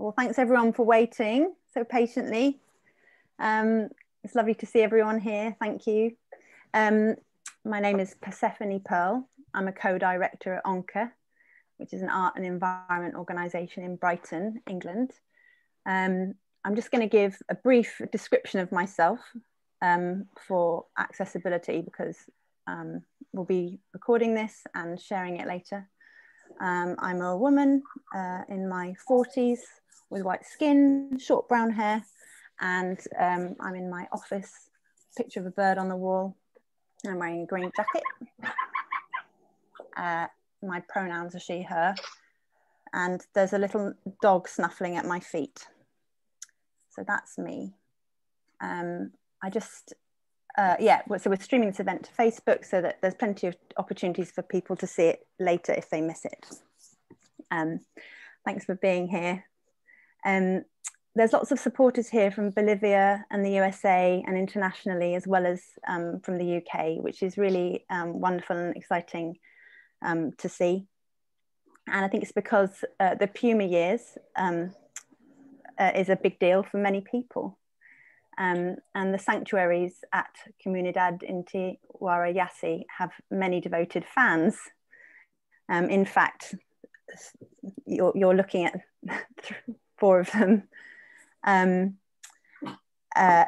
Well, thanks everyone for waiting so patiently. Um, it's lovely to see everyone here. Thank you. Um, my name is Persephone Pearl. I'm a co-director at ONCA, which is an art and environment organisation in Brighton, England. Um, I'm just going to give a brief description of myself um, for accessibility because um, we'll be recording this and sharing it later. Um, I'm a woman uh, in my 40s with white skin, short brown hair, and um, I'm in my office, picture of a bird on the wall. I'm wearing a green jacket. Uh, my pronouns are she, her, and there's a little dog snuffling at my feet. So that's me. Um, I just, uh, yeah, so we're streaming this event to Facebook so that there's plenty of opportunities for people to see it later if they miss it. Um, thanks for being here. Um, there's lots of supporters here from Bolivia and the USA and internationally, as well as um, from the UK, which is really um, wonderful and exciting um, to see. And I think it's because uh, the Puma years um, uh, is a big deal for many people. Um, and the sanctuaries at Comunidad Inti Wara Yassi have many devoted fans. Um, in fact, you're, you're looking at four of them. Um, uh,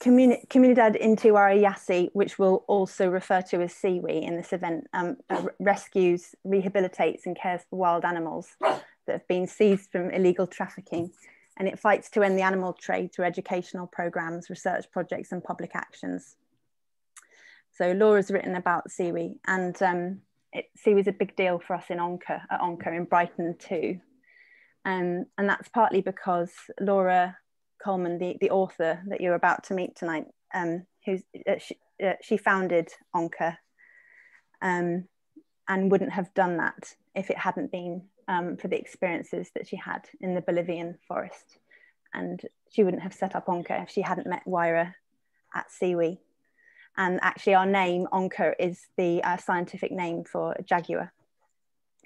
Comunidad Inti Yassi, which we'll also refer to as CIWY in this event, um, uh, rescues, rehabilitates and cares for wild animals that have been seized from illegal trafficking. And it fights to end the animal trade through educational programs, research projects and public actions. So Laura's written about CIWY and um, is a big deal for us in ONCA, at ONCA in Brighton too. Um, and that's partly because Laura Coleman, the, the author that you're about to meet tonight, um, who's, uh, she, uh, she, founded ONCA um, and wouldn't have done that if it hadn't been um, for the experiences that she had in the Bolivian forest. And she wouldn't have set up ONCA if she hadn't met Waira at CIWY. And actually our name, ONCA, is the uh, scientific name for a jaguar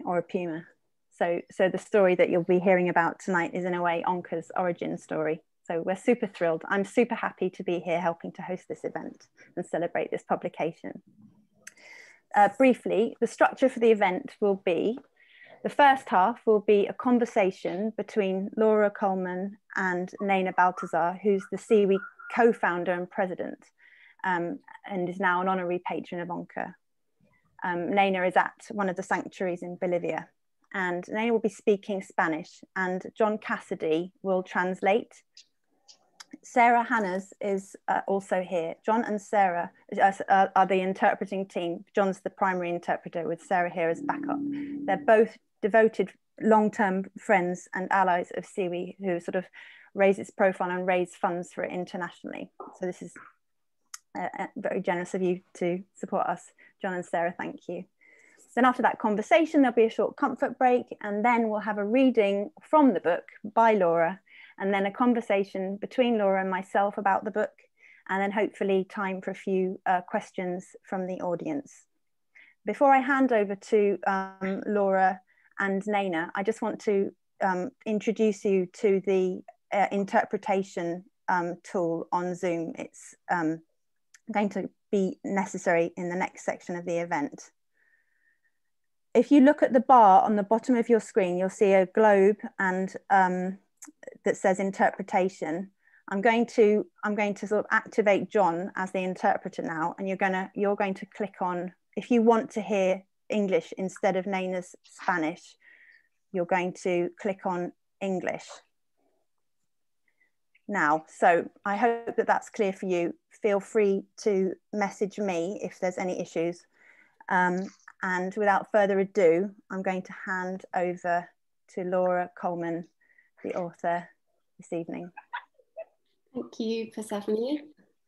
or a puma. So, so the story that you'll be hearing about tonight is in a way ONCA's origin story. So we're super thrilled. I'm super happy to be here helping to host this event and celebrate this publication. Uh, briefly, the structure for the event will be, the first half will be a conversation between Laura Coleman and Nena Baltazar, who's the CIWY co-founder and president, um, and is now an honorary patron of ONCA. Um, Nena is at one of the sanctuaries in Bolivia and Nena will be speaking Spanish and John Cassidy will translate. Sarah Hannes is uh, also here. John and Sarah uh, uh, are the interpreting team. John's the primary interpreter with Sarah here as backup. They're both devoted long-term friends and allies of CIWY who sort of raise its profile and raise funds for it internationally. So this is uh, uh, very generous of you to support us. John and Sarah, thank you. Then after that conversation, there'll be a short comfort break, and then we'll have a reading from the book by Laura, and then a conversation between Laura and myself about the book, and then hopefully time for a few uh, questions from the audience. Before I hand over to um, Laura and Nena, I just want to um, introduce you to the uh, interpretation um, tool on Zoom. It's um, going to be necessary in the next section of the event if you look at the bar on the bottom of your screen, you'll see a globe and um, that says interpretation. I'm going to I'm going to sort of activate John as the interpreter now, and you're gonna you're going to click on if you want to hear English instead of Nena's Spanish, you're going to click on English. Now, so I hope that that's clear for you. Feel free to message me if there's any issues. Um, and without further ado, I'm going to hand over to Laura Coleman, the author, this evening. Thank you, Persephone.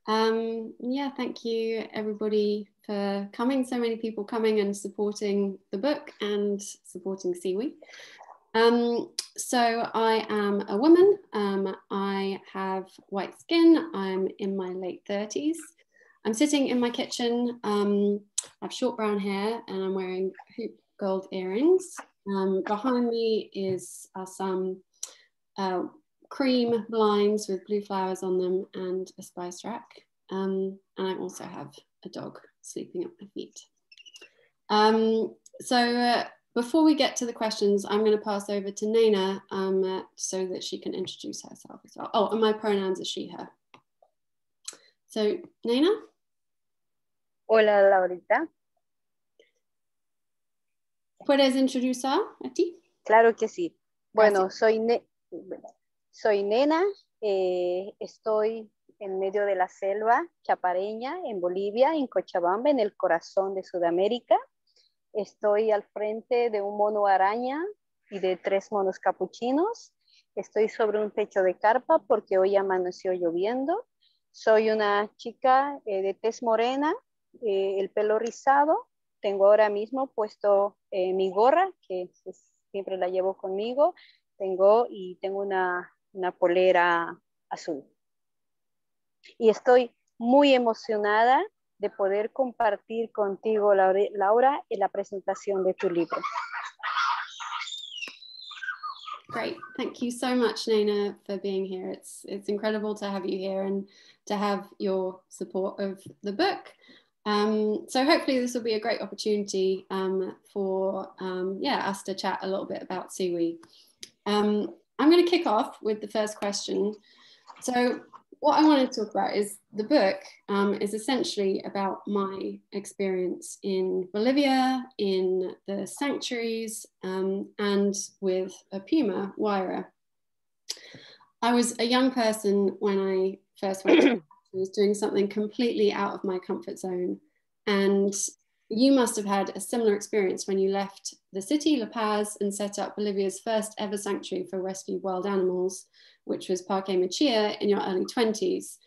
Um, yeah, thank you everybody for coming. So many people coming and supporting the book and supporting CIWY. Um, so I am a woman. Um, I have white skin. I'm in my late 30s. I'm sitting in my kitchen. Um, I have short brown hair and I'm wearing hoop gold earrings. Um, behind me is are some uh, cream blinds with blue flowers on them and a spice rack. Um, and I also have a dog sleeping at my feet. Um, so uh, before we get to the questions, I'm going to pass over to Nena um, uh, so that she can introduce herself as well. Oh, and my pronouns are she, her. So, Nena. Hola, Laurita. ¿Puedes introducir a ti? Claro que sí. Bueno, soy, soy Nena, eh, estoy en medio de la selva chapareña en Bolivia, en Cochabamba, en el corazón de Sudamérica. Estoy al frente de un mono araña y de tres monos capuchinos. Estoy sobre un techo de carpa porque hoy amaneció lloviendo. Soy una chica eh, de tez morena, eh, el pelo rizado. Tengo ahora mismo puesto eh, mi gorra, que siempre la llevo conmigo. Tengo y tengo una, una polera azul. Y estoy muy emocionada de poder compartir contigo, Laura, en la presentación de tu libro. Great. Thank you so much, Nena, for being here. It's, it's incredible to have you here and to have your support of the book. Um, so hopefully this will be a great opportunity um, for um, yeah us to chat a little bit about CIWY. Um, I'm going to kick off with the first question. So what I want to talk about is the book um, is essentially about my experience in Bolivia, in the sanctuaries, um, and with a puma, Waira. I was a young person when I first went. I was doing something completely out of my comfort zone, and you must have had a similar experience when you left the city, La Paz, and set up Bolivia's first ever sanctuary for rescued wild animals which was Parque Machia in your early 20s.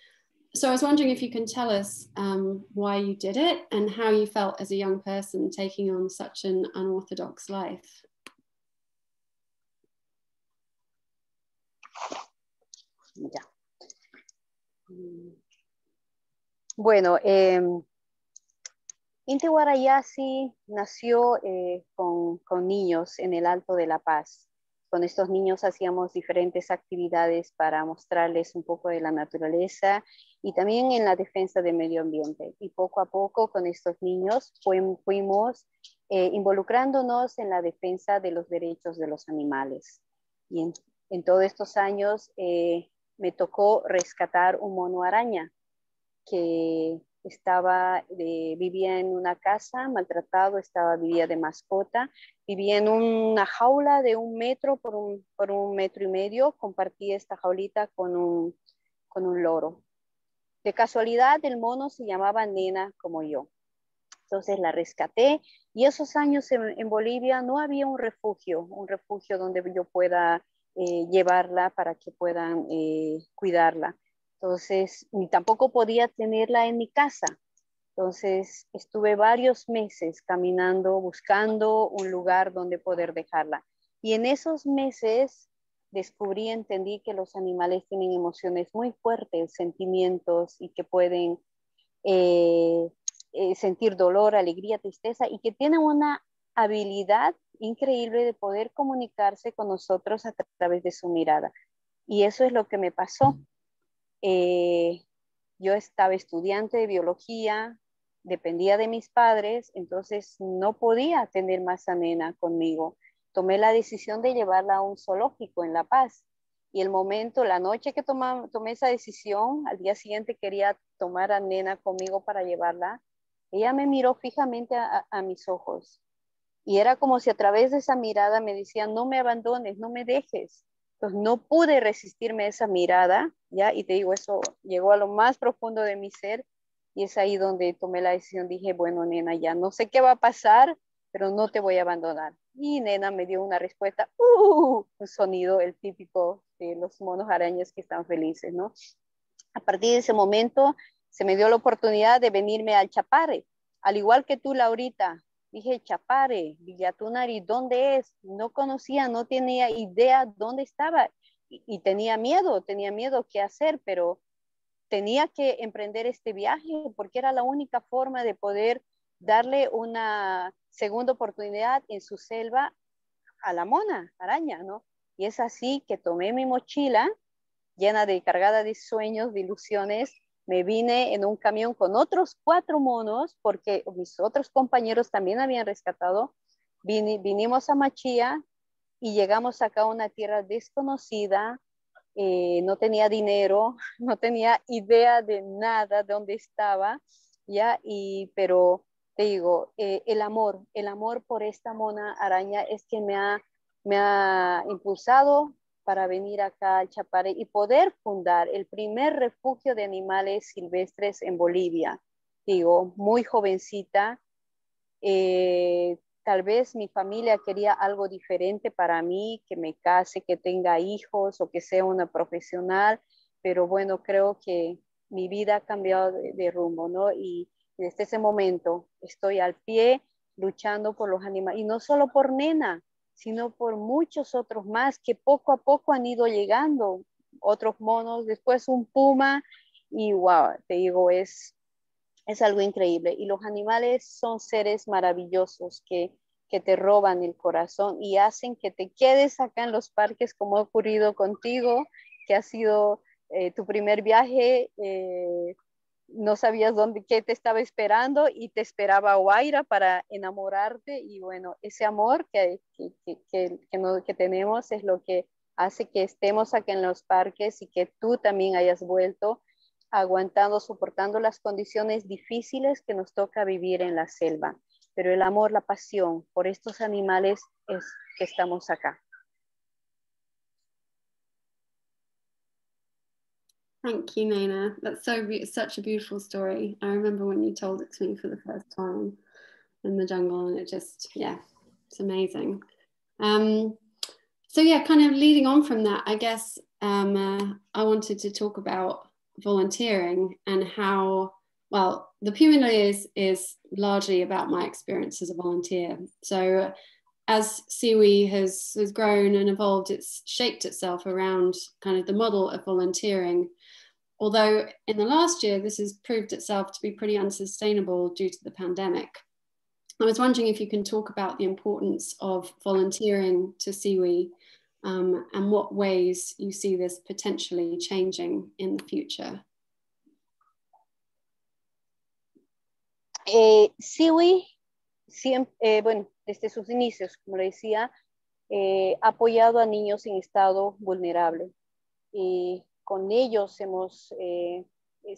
So I was wondering if you can tell us um, why you did it and how you felt as a young person taking on such an unorthodox life. Ya. Bueno, eh, Inti nació con, con niños en el Alto de La Paz. con estos niños hacíamos diferentes actividades para mostrarles un poco de la naturaleza y también en la defensa del medio ambiente. Y poco a poco con estos niños fuimos eh, involucrándonos en la defensa de los derechos de los animales. Y en, todos estos años eh, me tocó rescatar un mono araña que estaba, vivía en una casa maltratado, estaba, vivía de mascota, vivía en una jaula de un metro por un, por un metro y medio, compartía esta jaulita con un, con un loro. De casualidad, el mono se llamaba Nena como yo. Entonces la rescaté y esos años en, Bolivia no había un refugio, un refugio donde yo pueda eh, llevarla para que puedan eh, cuidarla. Entonces, ni tampoco podía tenerla en mi casa. Entonces, estuve varios meses caminando, buscando un lugar donde poder dejarla. Y en esos meses descubrí, entendí que los animales tienen emociones muy fuertes, sentimientos y que pueden eh, eh, sentir dolor, alegría, tristeza y que tienen una habilidad increíble de poder comunicarse con nosotros a través de su mirada. Y eso es lo que me pasó. Eh, yo estaba estudiante de biología, dependía de mis padres, entonces no podía tener más a Nena conmigo. Tomé la decisión de llevarla a un zoológico en La Paz. Y el momento, la noche que tomé esa decisión, al día siguiente quería tomar a Nena conmigo para llevarla, ella me miró fijamente a, a mis ojos. Y era como si a través de esa mirada me decía, no me abandones, no me dejes. Entonces no pude resistirme a esa mirada, ¿ya? Y te digo, eso llegó a lo más profundo de mi ser y es ahí donde tomé la decisión, dije, bueno, nena, ya no sé qué va a pasar, pero no te voy a abandonar. Y nena me dio una respuesta, ¡uh! un sonido, el típico de los monos arañas que están felices, ¿no? A partir de ese momento se me dio la oportunidad de venirme al Chapare, al igual que tú, Laurita, Dije, Chapare, Villatunari, ¿dónde es? No conocía, no tenía idea dónde estaba y, tenía miedo, tenía miedo qué hacer, pero tenía que emprender este viaje porque era la única forma de poder darle una segunda oportunidad en su selva a la mona, araña, ¿no? Y es así que tomé mi mochila llena de cargada de sueños, de ilusiones, me vine en un camión con otros cuatro monos porque mis otros compañeros también habían rescatado. vinimos a Machía y llegamos acá a una tierra desconocida, eh, no tenía dinero, no tenía idea de nada, de dónde estaba, ¿ya? Y, pero te digo, eh, el amor, el amor por esta mona araña es que me ha, me ha impulsado para venir acá al Chapare y poder fundar el primer refugio de animales silvestres en Bolivia. Digo, muy jovencita, eh, tal vez mi familia quería algo diferente para mí, que me case, que tenga hijos o que sea una profesional, pero bueno, creo que mi vida ha cambiado de, rumbo, ¿no? Y desde ese momento estoy al pie luchando por los animales, y no solo por Nena, sino por muchos otros más que poco a poco han ido llegando, otros monos, después un puma, y wow, te digo, es, es algo increíble. Y los animales son seres maravillosos que, que te roban el corazón y hacen que te quedes acá en los parques como ha ocurrido contigo, que ha sido eh, tu primer viaje. Eh, no sabías dónde, qué te estaba esperando y te esperaba Guaira para enamorarte y bueno, ese amor que, que, que, que, tenemos es lo que hace que estemos aquí en los parques y que tú también hayas vuelto aguantando, soportando las condiciones difíciles que nos toca vivir en la selva. Pero el amor, la pasión por estos animales es que estamos acá. Thank you, Nena. That's so such a beautiful story. I remember when you told it to me for the first time in the jungle, and it just yeah, it's amazing. Um, so yeah, kind of leading on from that, I guess um, uh, I wanted to talk about volunteering and how well the Puma is is largely about my experience as a volunteer. So as CIWY has has grown and evolved, it's shaped itself around kind of the model of volunteering although in the last year, this has proved itself to be pretty unsustainable due to the pandemic. I was wondering if you can talk about the importance of volunteering to CIWY um, and what ways you see this potentially changing in the future. Eh, CIWY, siempre, eh, bueno, desde sus inicios, como le decía, eh, ha apoyado a niños en estado vulnerable. Y con ellos hemos, eh,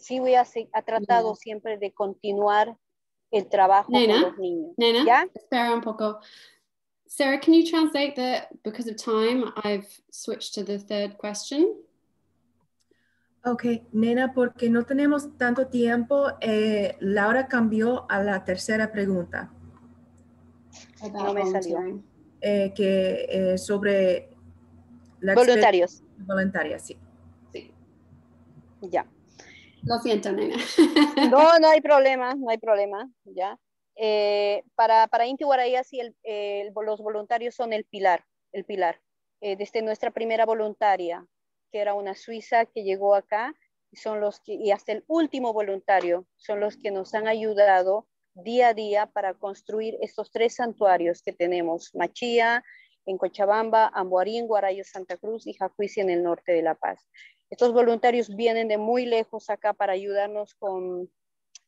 sí ha, ha tratado siempre de continuar el trabajo Nena, con los niños. Nena, ¿Ya? espera un poco. Sarah, can you translate that? Because of time, I've switched to the third question. Ok, Nena, porque no tenemos tanto tiempo, eh, Laura cambió a la tercera pregunta. no me salió. Eh, que eh, sobre... La voluntarios. Voluntaria, sí. Ya. Lo siento, nena. no, no hay problema, no hay problema, ya. Eh, para, para Inti sí, el, los voluntarios son el pilar, el pilar. Eh, desde nuestra primera voluntaria, que era una suiza que llegó acá, son los que, y hasta el último voluntario, son los que nos han ayudado día a día para construir estos tres santuarios que tenemos, Machía, en Cochabamba, Amboarí, Guarayo, Santa Cruz y Jacuici en el norte de La Paz. Estos voluntarios vienen de muy lejos acá para ayudarnos con,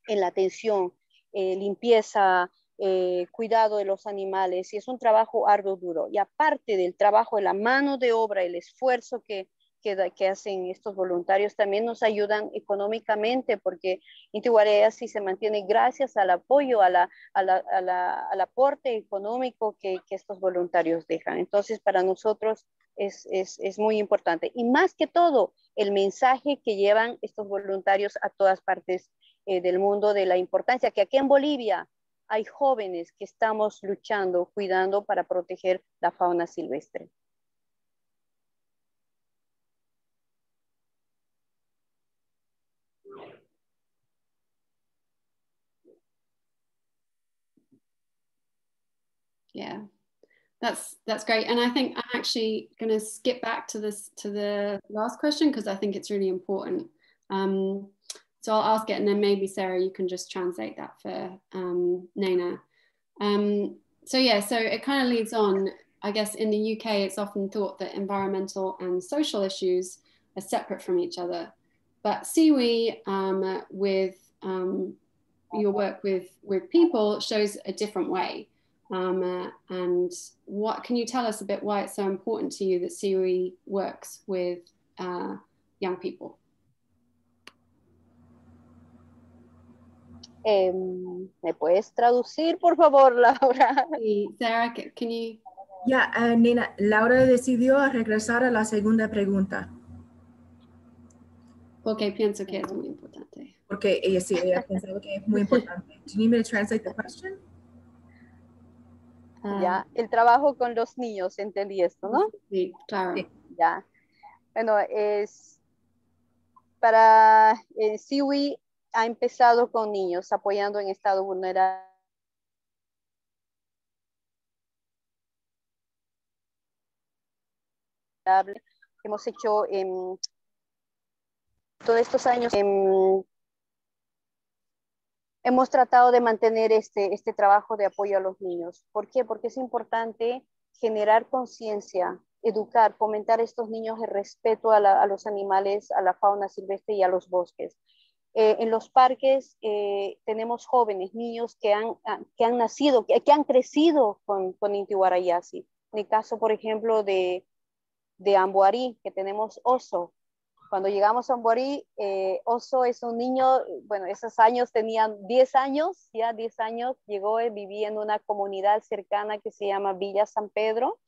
en la atención, eh, limpieza, eh, cuidado de los animales y es un trabajo arduo, duro. Y aparte del trabajo de la mano de obra, el esfuerzo que, que, hacen estos voluntarios, también nos ayudan económicamente porque Intiguarea sí se mantiene gracias al apoyo, a la, al aporte económico que, que, estos voluntarios dejan. Entonces, para nosotros es, es, es muy importante. Y más que todo, el mensaje que llevan estos voluntarios a todas partes eh, del mundo de la importancia que aquí en Bolivia hay jóvenes que estamos luchando, cuidando para proteger la fauna silvestre. That's that's great, and I think I'm actually going to skip back to this to the last question because I think it's really important. Um, so I'll ask it, and then maybe Sarah, you can just translate that for um, Nena. Um, so yeah, so it kind of leads on. I guess in the UK, it's often thought that environmental and social issues are separate from each other. But CIWY, um, with um, your work with, with people, shows a different way. Um, uh, and what can you tell us a bit why it's so important to you that CIWY works with uh, young people? Eh, ¿Me puedes traducir, por favor, Laura? Sí, Sarah, can you? Ya, yeah, uh, Nena, Laura decidió regresar a la segunda pregunta. Porque pienso que es muy importante. Porque ella sí, ella pensaba que es muy importante. Do you need me to translate the question? Ya, el trabajo con los niños, entendí esto, ¿no? Sí, claro. Sí. Ya. Bueno, es para eh, Siwi ha empezado con niños, apoyando en estado vulnerable. Hemos hecho en todos estos años hemos tratado de mantener este, este trabajo de apoyo a los niños. ¿Por qué? Porque es importante generar conciencia, educar, fomentar a estos niños el respeto a, los animales, a la fauna silvestre y a los bosques. Eh, en los parques eh, tenemos jóvenes, niños que han, ah, que han nacido, que, han crecido con, con Inti En el caso, por ejemplo, de, de Ambuarí, que tenemos Oso. Cuando llegamos a Ambuarí, eh, Oso es un niño, bueno, esos años tenían 10 años, ya 10 años, llegó, y vivía en una comunidad cercana que se llama Villa San Pedro,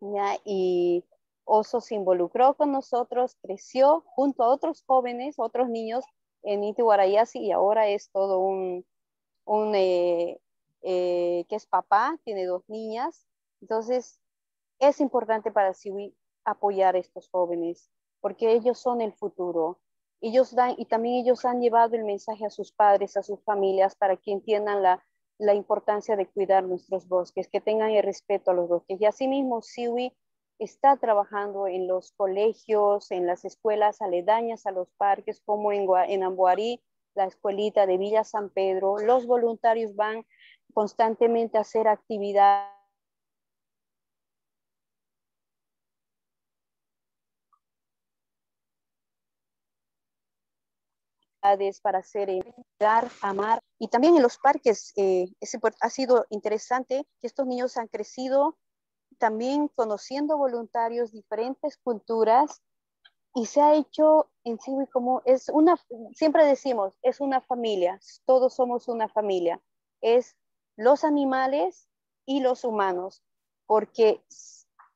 ¿ya? y Oso se involucró con nosotros, creció junto a otros jóvenes, otros niños, en Inti y ahora es todo un, un eh, eh, que es papá, tiene dos niñas. Entonces, es importante para Siwi apoyar a estos jóvenes, porque ellos son el futuro. Ellos dan, y también ellos han llevado el mensaje a sus padres, a sus familias, para que entiendan la, la importancia de cuidar nuestros bosques, que tengan el respeto a los bosques. Y asimismo, Siwi está trabajando en los colegios, en las escuelas aledañas a los parques, como en, en Ambuarí, la escuelita de Villa San Pedro. Los voluntarios van constantemente a hacer actividades para hacer dar, amar. Y también en los parques eh, ha sido interesante que estos niños han crecido también conociendo voluntarios, diferentes culturas, y se ha hecho en sí como es una, siempre decimos, es una familia, todos somos una familia, es los animales y los humanos, porque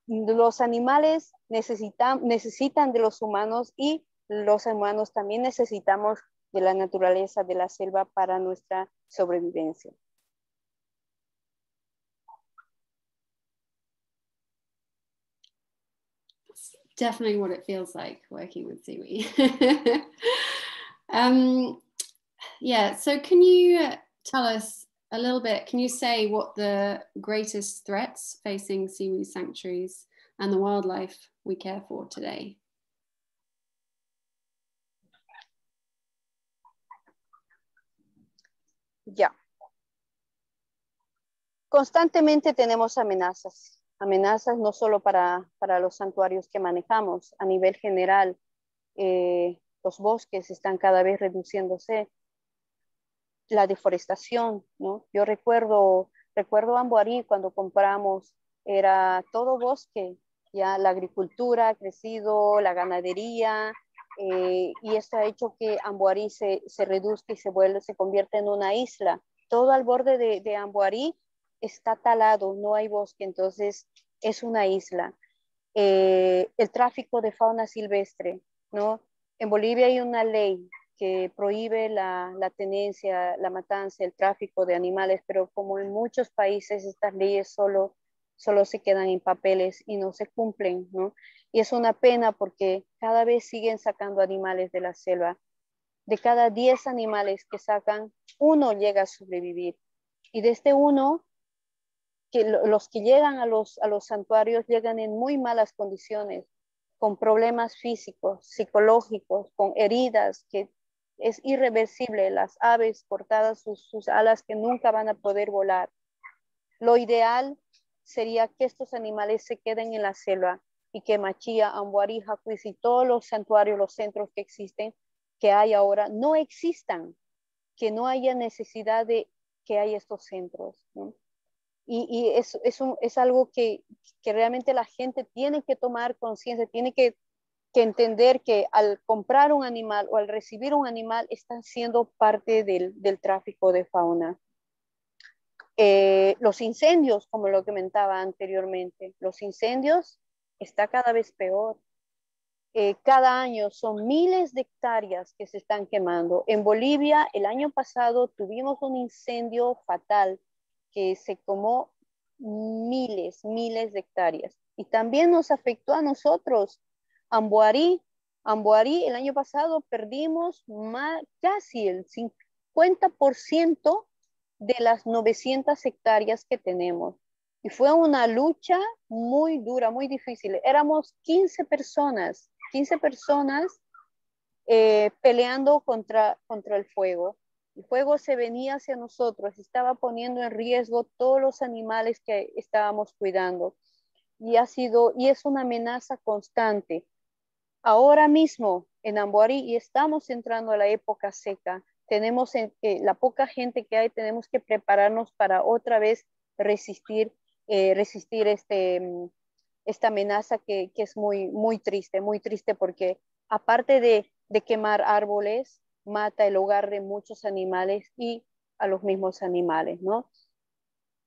los animales necesitan, necesitan de los humanos y los humanos también necesitamos de la naturaleza de la selva para nuestra sobrevivencia. definitely what it feels like working with CIWY. um, yeah, so can you tell us a little bit, can you say what the greatest threats facing CIWY sanctuaries and the wildlife we care for today? Ya. Constantemente tenemos amenazas. amenazas no solo para, para los santuarios que manejamos, a nivel general, eh, los bosques están cada vez reduciéndose, la deforestación, ¿no? Yo recuerdo, recuerdo Amboarí cuando compramos, era todo bosque, ya la agricultura ha crecido, la ganadería, eh, y esto ha hecho que Amboarí se, se reduzca y se vuelve, se convierte en una isla. Todo al borde de, de Amboarí está talado, no hay bosque, entonces es una isla. Eh, el tráfico de fauna silvestre, ¿no? En Bolivia hay una ley que prohíbe la, tenencia, la matanza, el tráfico de animales, pero como en muchos países estas leyes solo, solo se quedan en papeles y no se cumplen, ¿no? Y es una pena porque cada vez siguen sacando animales de la selva. De cada 10 animales que sacan, uno llega a sobrevivir. Y de este uno, los que llegan a los, santuarios llegan en muy malas condiciones, con problemas físicos, psicológicos, con heridas que es irreversible, las aves cortadas sus alas que nunca van a poder volar. Lo ideal sería que estos animales se queden en la selva y que Machía, Ambuarí, y todos los santuarios, los centros que existen, que hay ahora, no existan, que no haya necesidad de que haya estos centros. Y, es, es, algo que, que, realmente la gente tiene que tomar conciencia, tiene que, que, entender que al comprar un animal o al recibir un animal están siendo parte del, del tráfico de fauna. Eh, los incendios, como lo comentaba anteriormente, los incendios está cada vez peor. Eh, cada año son miles de hectáreas que se están quemando. En Bolivia, el año pasado tuvimos un incendio fatal que se quemó miles, miles de hectáreas. Y también nos afectó a nosotros. Amboarí, Amboarí, el año pasado perdimos casi el 50% de las 900 hectáreas que tenemos. Y fue una lucha muy dura, muy difícil. Éramos 15 personas, 15 personas eh, peleando contra, contra el fuego. El fuego se venía hacia nosotros, estaba poniendo en riesgo todos los animales que estábamos cuidando. Y ha sido, y es una amenaza constante. Ahora mismo en Amboarí, y estamos entrando a la época seca, tenemos eh, la poca gente que hay, tenemos que prepararnos para otra vez resistir eh, resistir este, mm, esta amenaza que, que, es muy, muy triste, muy triste porque aparte de, quemar árboles, mata el hogar de muchos animales y a los mismos animales, ¿no?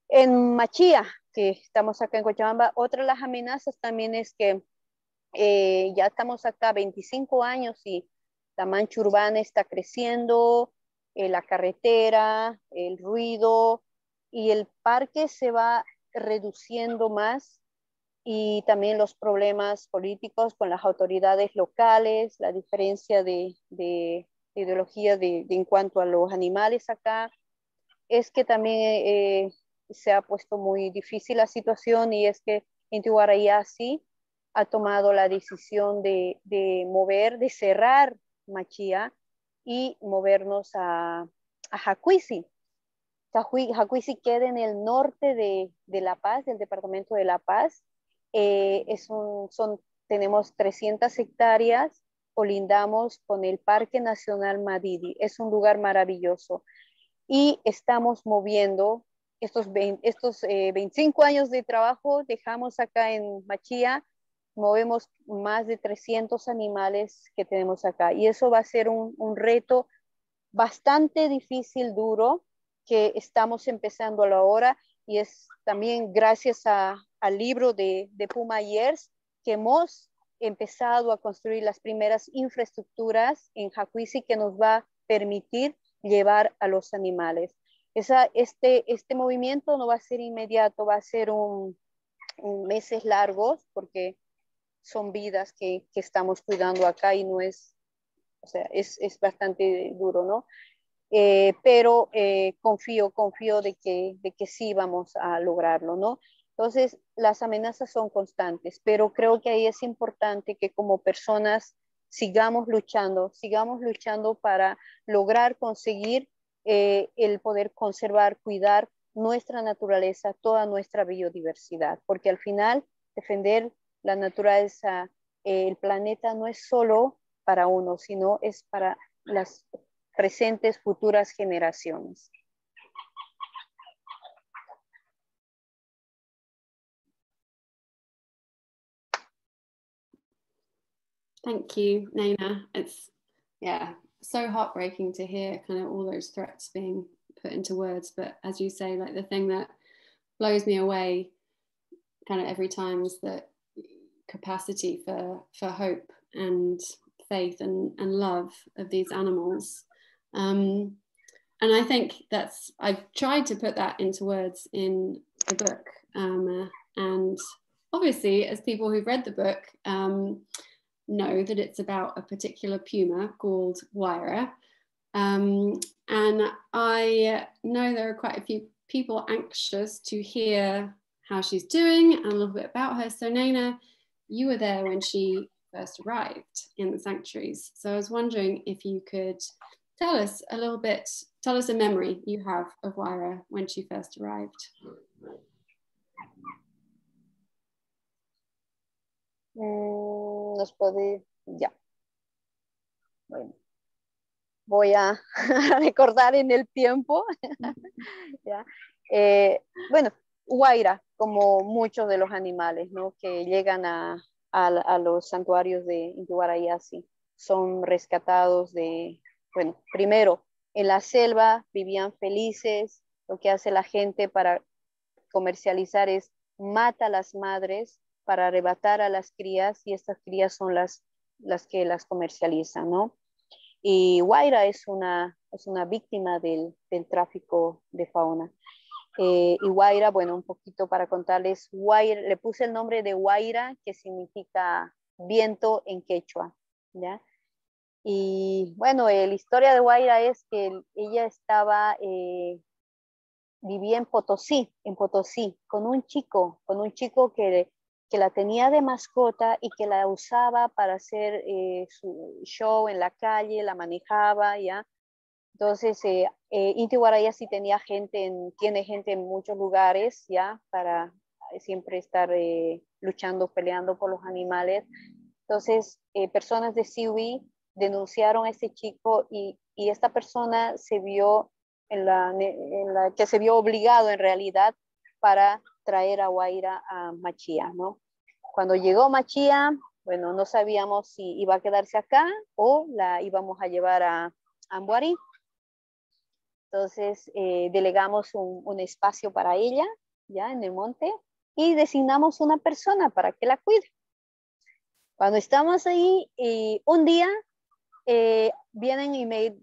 En Machía, que estamos acá en Cochabamba, otra de las amenazas también es que eh, ya estamos acá 25 años y la mancha urbana está creciendo, eh, la carretera, el ruido y el parque se va reduciendo más y también los problemas políticos con las autoridades locales, la diferencia de, ideología de, en cuanto a los animales acá, es que también eh, se ha puesto muy difícil la situación y es que sí ha tomado la decisión de, de, mover, de cerrar Machía y movernos a, a Jacuisi. Jacuisi queda en el norte de, La Paz, del departamento de La Paz. Eh, es un, son, tenemos 300 hectáreas, colindamos con el Parque Nacional Madidi. Es un lugar maravilloso. Y estamos moviendo estos, estos 25 eh, años de trabajo, dejamos acá en Machía, movemos más de 300 animales que tenemos acá. Y eso va a ser un, un reto bastante difícil, duro, que estamos empezando ahora y es también gracias al libro de, de Puma Years que hemos empezado a construir las primeras infraestructuras en Jacuisi que nos va a permitir llevar a los animales. Esa, este, este movimiento no va a ser inmediato, va a ser un, meses largos porque son vidas que, que, estamos cuidando acá y no es, o sea, es, es bastante duro, ¿no? Eh, pero eh, confío, confío de que, de que sí vamos a lograrlo, ¿no? Entonces, las amenazas son constantes, pero creo que ahí es importante que como personas sigamos luchando, sigamos luchando para lograr conseguir eh, el poder conservar, cuidar nuestra naturaleza, toda nuestra biodiversidad, porque al final defender la naturaleza, el planeta no es solo para uno, sino es para las presentes, futuras generaciones. Thank you, Nena. It's yeah, so heartbreaking to hear kind of all those threats being put into words. But as you say, like the thing that blows me away kind of every time is the capacity for for hope and faith and, and love of these animals um, and I think that's, I've tried to put that into words in the book. Um, and obviously, as people who've read the book um, know that it's about a particular puma called Waira. Um, and I know there are quite a few people anxious to hear how she's doing and a little bit about her. So, Nena, you were there when she first arrived in the sanctuaries. So, I was wondering if you could tell us a little bit, tell us a memory you have of Waira when she first arrived. Mm, nos puede, ya. Bueno, voy a recordar en el tiempo. ya. Eh, bueno, Guaira, como muchos de los animales ¿no? que llegan a, a los santuarios de Intihuarayasi, son rescatados de bueno, primero, en la selva vivían felices, lo que hace la gente para comercializar es mata a las madres para arrebatar a las crías y estas crías son las, las que las comercializan, ¿no? Y Guaira es una, es una víctima del, del tráfico de fauna. Eh, y Guaira, bueno, un poquito para contarles, Guaira, le puse el nombre de Guaira, que significa viento en quechua, ¿ya? Y bueno, eh, la historia de Guaira es que ella estaba, eh, vivía en Potosí, en Potosí, con un chico, con un chico que, que la tenía de mascota y que la usaba para hacer su show en la calle, la manejaba, ¿ya? Entonces, eh, eh, Inti sí tenía gente, tiene gente en muchos lugares ya para siempre estar eh, luchando, peleando por los animales. Entonces, eh, personas de Siwi denunciaron a este chico y, y, esta persona se vio en la, en la, que se vio obligado en realidad para traer a Guaira a Machía, ¿no? Cuando llegó Machía, bueno, no sabíamos si iba a quedarse acá o la íbamos a llevar a Ambuarí. Entonces, eh, delegamos un, espacio para ella, ya en el monte, y designamos una persona para que la cuide. Cuando estamos ahí, y un día eh, vienen y me,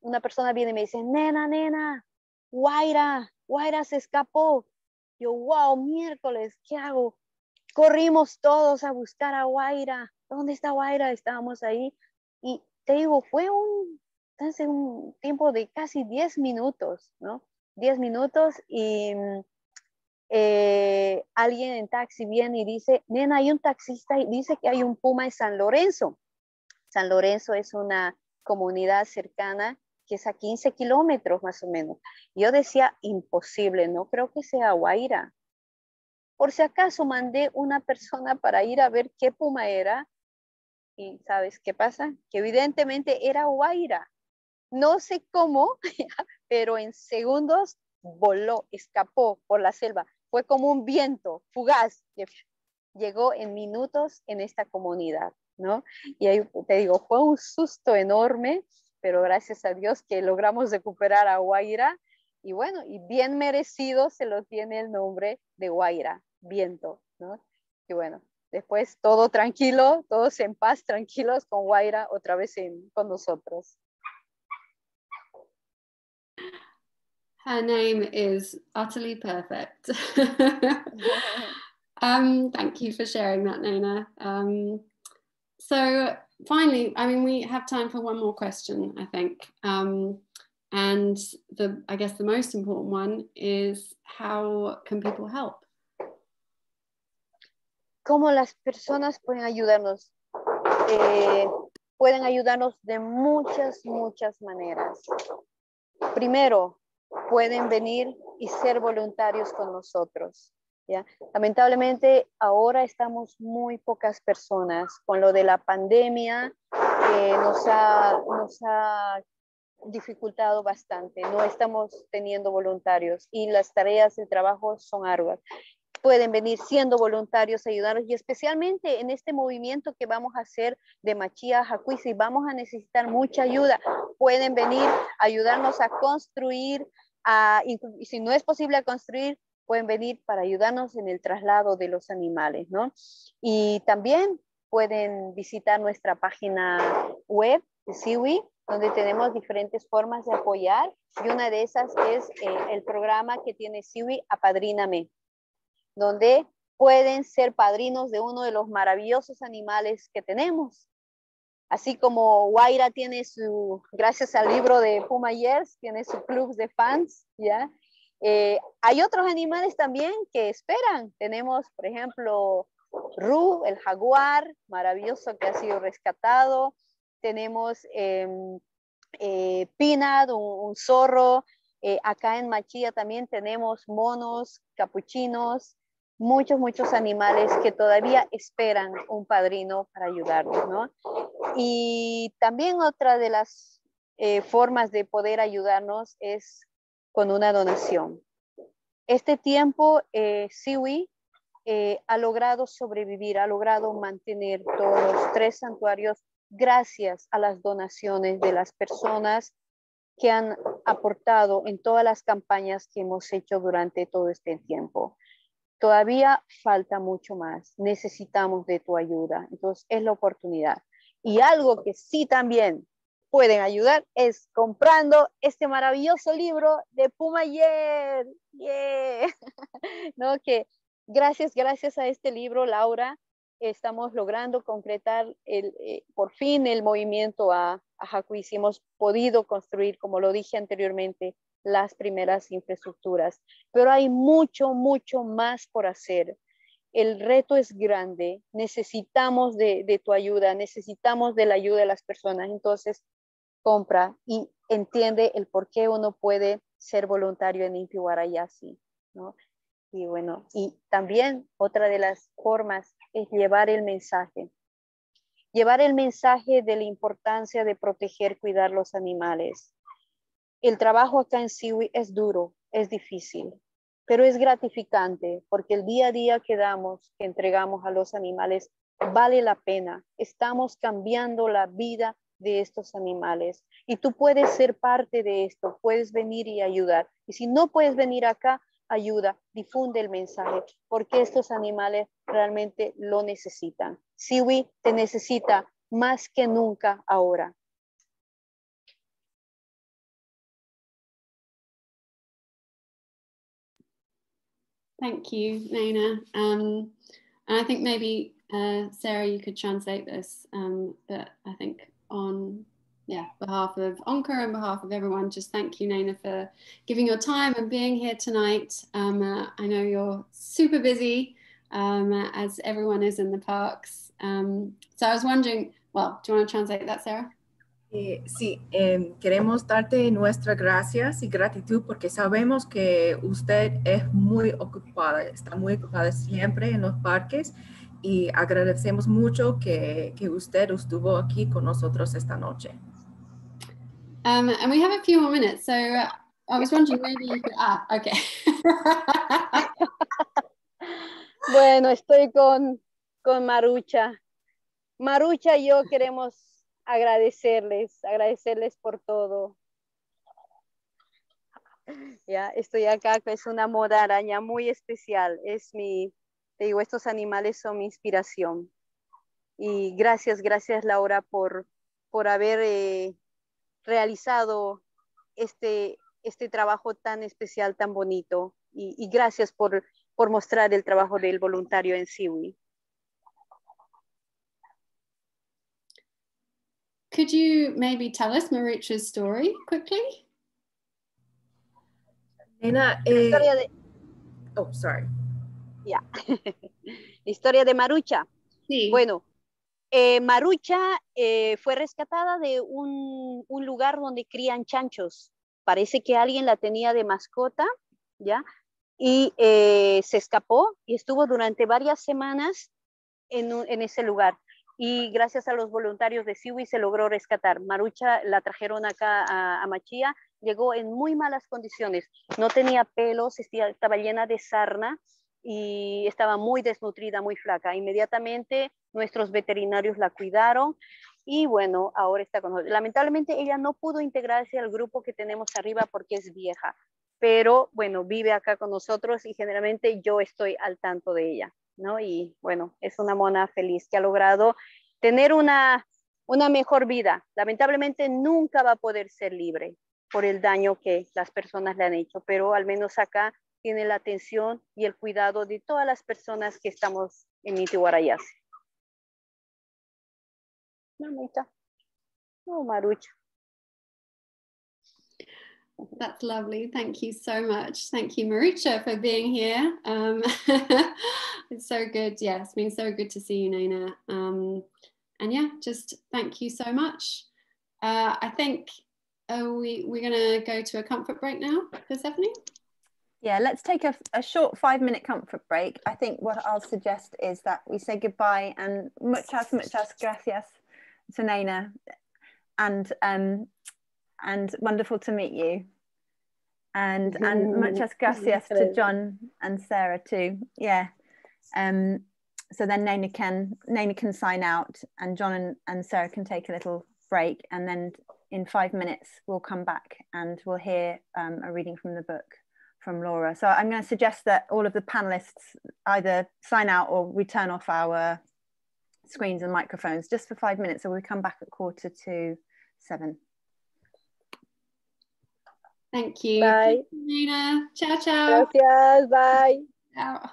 una persona viene y me dice, nena, nena, Guaira, Guaira se escapó. Yo, wow, miércoles, ¿qué hago? Corrimos todos a buscar a Guaira. ¿Dónde está Guaira? Estábamos ahí. Y te digo, fue un, un tiempo de casi 10 minutos, ¿no? 10 minutos y eh, alguien en taxi viene y dice, nena, hay un taxista y dice que hay un puma en San Lorenzo. San Lorenzo es una comunidad cercana que es a 15 kilómetros más o menos. Yo decía, imposible, no creo que sea Guaira. Por si acaso mandé una persona para ir a ver qué puma era y ¿sabes qué pasa? Que evidentemente era Guaira no sé cómo, pero en segundos voló, escapó por la selva. Fue como un viento fugaz que llegó en minutos en esta comunidad, ¿no? Y ahí te digo, fue un susto enorme, pero gracias a Dios que logramos recuperar a Guaira y bueno, y bien merecido se lo tiene el nombre de Guaira, viento, ¿no? Y bueno, después todo tranquilo, todos en paz, tranquilos con Guaira otra vez con nosotros. Her name is utterly perfect. um, thank you for sharing that, Nona. Um, so finally, I mean, we have time for one more question, I think. Um, and the, I guess the most important one is how can people help? ¿Cómo las personas pueden ayudarnos? Eh, pueden ayudarnos de muchas, muchas maneras. Primero, pueden venir y ser voluntarios con nosotros. Lamentablemente ahora estamos muy pocas personas. Con lo de la pandemia eh, nos, ha, dificultado bastante. No estamos teniendo voluntarios y las tareas de trabajo son arduas pueden venir siendo voluntarios, ayudarnos y especialmente en este movimiento que vamos a hacer de Machía Jacuisi, vamos a necesitar mucha ayuda. Pueden venir a ayudarnos a construir, a, si no es posible construir, pueden venir para ayudarnos en el traslado de los animales, ¿no? Y también pueden visitar nuestra página web de Siwi, donde tenemos diferentes formas de apoyar y una de esas es eh, el programa que tiene Siwi Apadríname donde pueden ser padrinos de uno de los maravillosos animales que tenemos. Así como Guaira tiene su, gracias al libro de Puma Years, tiene su club de fans, ¿ya? Eh, hay otros animales también que esperan. Tenemos, por ejemplo, Ru, el jaguar, maravilloso que ha sido rescatado. Tenemos eh, eh, un, zorro. Eh, acá en Machilla también tenemos monos, capuchinos, muchos, muchos animales que todavía esperan un padrino para ayudarlos, ¿no? Y también otra de las eh, formas de poder ayudarnos es con una donación. Este tiempo, eh, Siwi eh, ha logrado sobrevivir, ha logrado mantener todos los tres santuarios gracias a las donaciones de las personas que han aportado en todas las campañas que hemos hecho durante todo este tiempo. Todavía falta mucho más, necesitamos de tu ayuda, entonces es la oportunidad. Y algo que sí también pueden ayudar es comprando este maravilloso libro de Puma Yeah. ¿No? Que gracias, gracias a este libro, Laura, estamos logrando concretar el, eh, por fin el movimiento a, a hemos podido construir, como lo dije anteriormente, las primeras infraestructuras. Pero hay mucho, mucho más por hacer. El reto es grande, necesitamos de, de tu ayuda, necesitamos de la ayuda de las personas. Entonces, compra y entiende el por qué uno puede ser voluntario en Inti ¿no? Y bueno, y también otra de las formas es llevar el mensaje. Llevar el mensaje de la importancia de proteger, cuidar los animales. El trabajo acá en Siwi es duro, es difícil, pero es gratificante porque el día a día que damos, que entregamos a los animales, vale la pena. Estamos cambiando la vida de estos animales. Y tú puedes ser parte de esto, puedes venir y ayudar. Y si no puedes venir acá, ayuda, difunde el mensaje, porque estos animales realmente lo necesitan. Siwi te necesita más que nunca ahora. Thank you, Naina. Um, and I think maybe uh, Sarah, you could translate this, um, but I think on yeah, behalf of ONCA and behalf of everyone, just thank you, Nena, for giving your time and being here tonight. Um, uh, I know you're super busy, um, as everyone is in the parks. Um, so I was wondering, well, do you want to translate that, Sarah? Eh, sí, eh, queremos darte nuestras gracias y gratitud porque sabemos que usted es muy ocupada, está muy ocupada siempre en los parques y agradecemos mucho que, que usted estuvo aquí con nosotros esta noche. Um, and we have a few more minutes, so uh, I was wondering maybe you could. Ah, okay. bueno, estoy con, con Marucha. Marucha y yo queremos agradecerles, agradecerles por todo. Ya, estoy acá, es una moda araña muy especial. Es mi, te digo, estos animales son mi inspiración. Y gracias, gracias Laura por, por haber eh, realizado este, este trabajo tan especial, tan bonito. Y, y gracias por, por mostrar el trabajo del voluntario en Siwi. Could you maybe tell us Marucha's story quickly? Nena, eh, de... Oh, sorry. Ya. Historia de Marucha. Sí. Bueno, eh, Marucha eh, fue rescatada de un, un, lugar donde crían chanchos. Parece que alguien la tenía de mascota, ¿ya? Y eh, se escapó y estuvo durante varias semanas en, en, ese lugar. Y gracias a los voluntarios de Siwi se logró rescatar. Marucha la trajeron acá a, a Machía, llegó en muy malas condiciones. No tenía pelos, estaba llena de sarna y estaba muy desnutrida, muy flaca. Inmediatamente nuestros veterinarios la cuidaron y bueno, ahora está con nosotros. Lamentablemente ella no pudo integrarse al grupo que tenemos arriba porque es vieja, pero bueno, vive acá con nosotros y generalmente yo estoy al tanto de ella, ¿no? Y bueno, es una mona feliz que ha logrado tener una, una mejor vida. Lamentablemente nunca va a poder ser libre por el daño que las personas le han hecho, pero al menos acá tiene la atención y el cuidado de todas las personas que estamos en Inti Wara Yassi. Mamita. Oh, Marucha. That's lovely. Thank you so much. Thank you, Marucha, for being here. Um, it's so good. Yeah, it's been so good to see you, Nena. Um, and yeah, just thank you so much. Uh, I think uh, we, we're going to go to a comfort break now, Persephone? Yeah, let's take a, a short five minute comfort break. I think what I'll suggest is that we say goodbye and muchas, muchas gracias to Nena and um, and wonderful to meet you. And and muchas gracias to John and Sarah too. Yeah. Um, so then Nena can Nena can sign out and John and, and Sarah can take a little break and then in five minutes we'll come back and we'll hear um, a reading from the book from Laura. So I'm going to suggest that all of the panelists either sign out or we turn off our screens and microphones just for five minutes So we come back at quarter to seven. Thank you. Bye. Nena. Ciao, ciao. Gracias, bye. Ciao.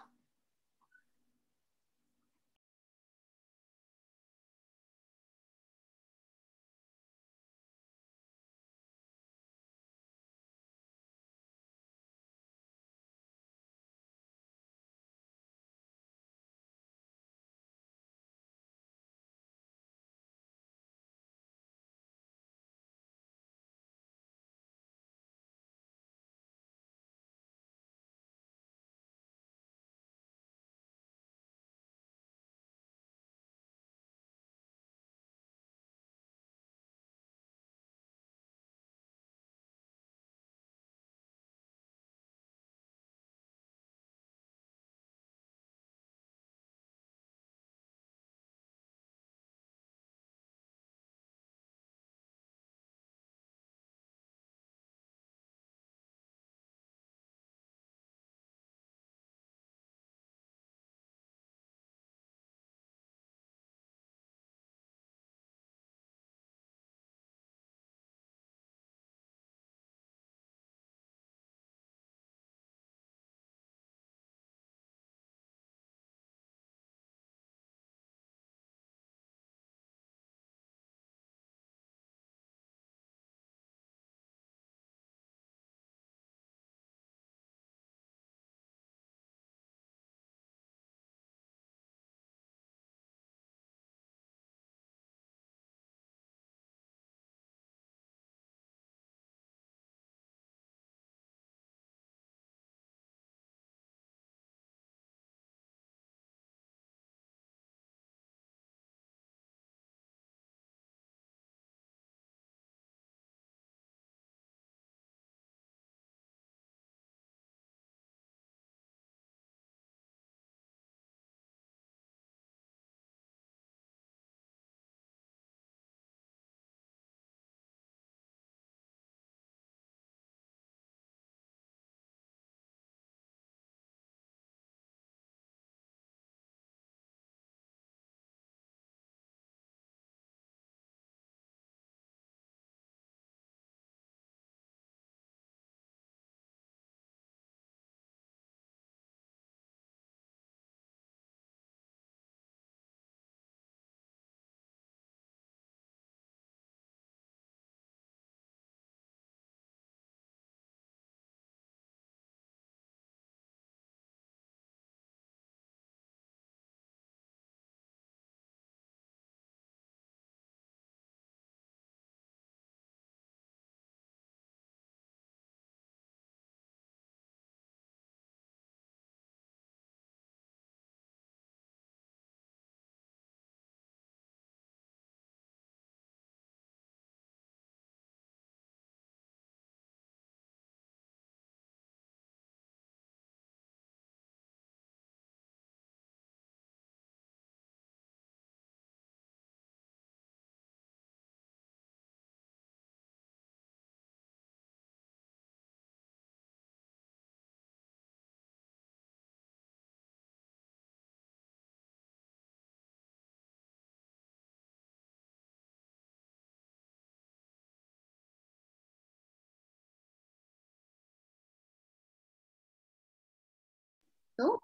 Cool.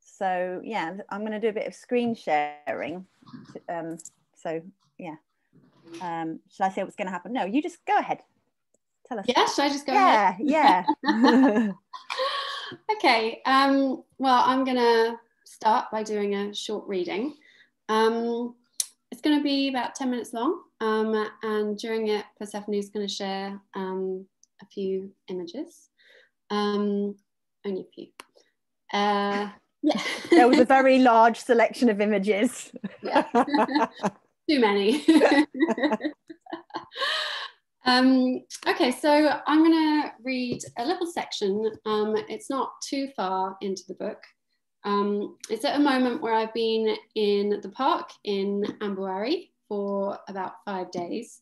So yeah, I'm going to do a bit of screen sharing. Um, so yeah, um, shall I say what's going to happen? No, you just go ahead. Tell us. Yeah, should I just go yeah, ahead? Yeah, okay. Um, well, I'm going to start by doing a short reading. Um, it's going to be about 10 minutes long. Um, and during it, Persephone is going to share um, a few images. Um, only a few. Uh, yeah. there was a very large selection of images. yeah. Too many. um, okay, so I'm going to read a little section. Um, it's not too far into the book. Um, it's at a moment where I've been in the park in Ambue Ari for about five days.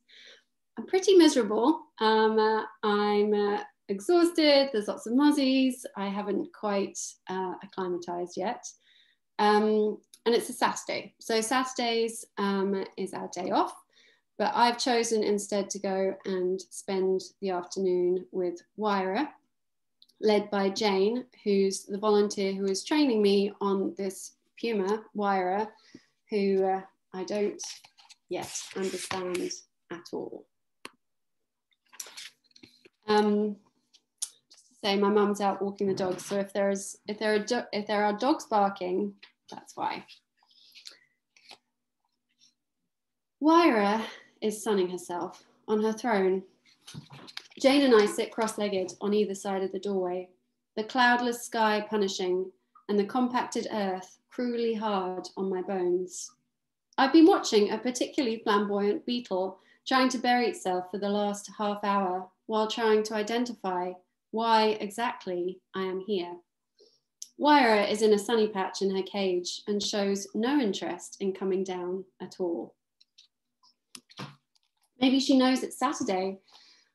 I'm pretty miserable. Um, uh, I'm uh, exhausted. There's lots of mozzies. I haven't quite uh, acclimatized yet. Um, and it's a Saturday. So Saturdays um, is our day off. But I've chosen instead to go and spend the afternoon with Wayra, led by Jane, who's the volunteer who is training me on this Puma, Wayra, who uh, I don't yet understand at all. Um, say, my mum's out walking the dogs, so if there is if there are if there are dogs barking, that's why. Wayra is sunning herself on her throne. Jane and I sit cross legged on either side of the doorway, the cloudless sky punishing, and the compacted earth cruelly hard on my bones. I've been watching a particularly flamboyant beetle trying to bury itself for the last half hour while trying to identify why exactly I am here. Wayra is in a sunny patch in her cage and shows no interest in coming down at all. Maybe she knows it's Saturday,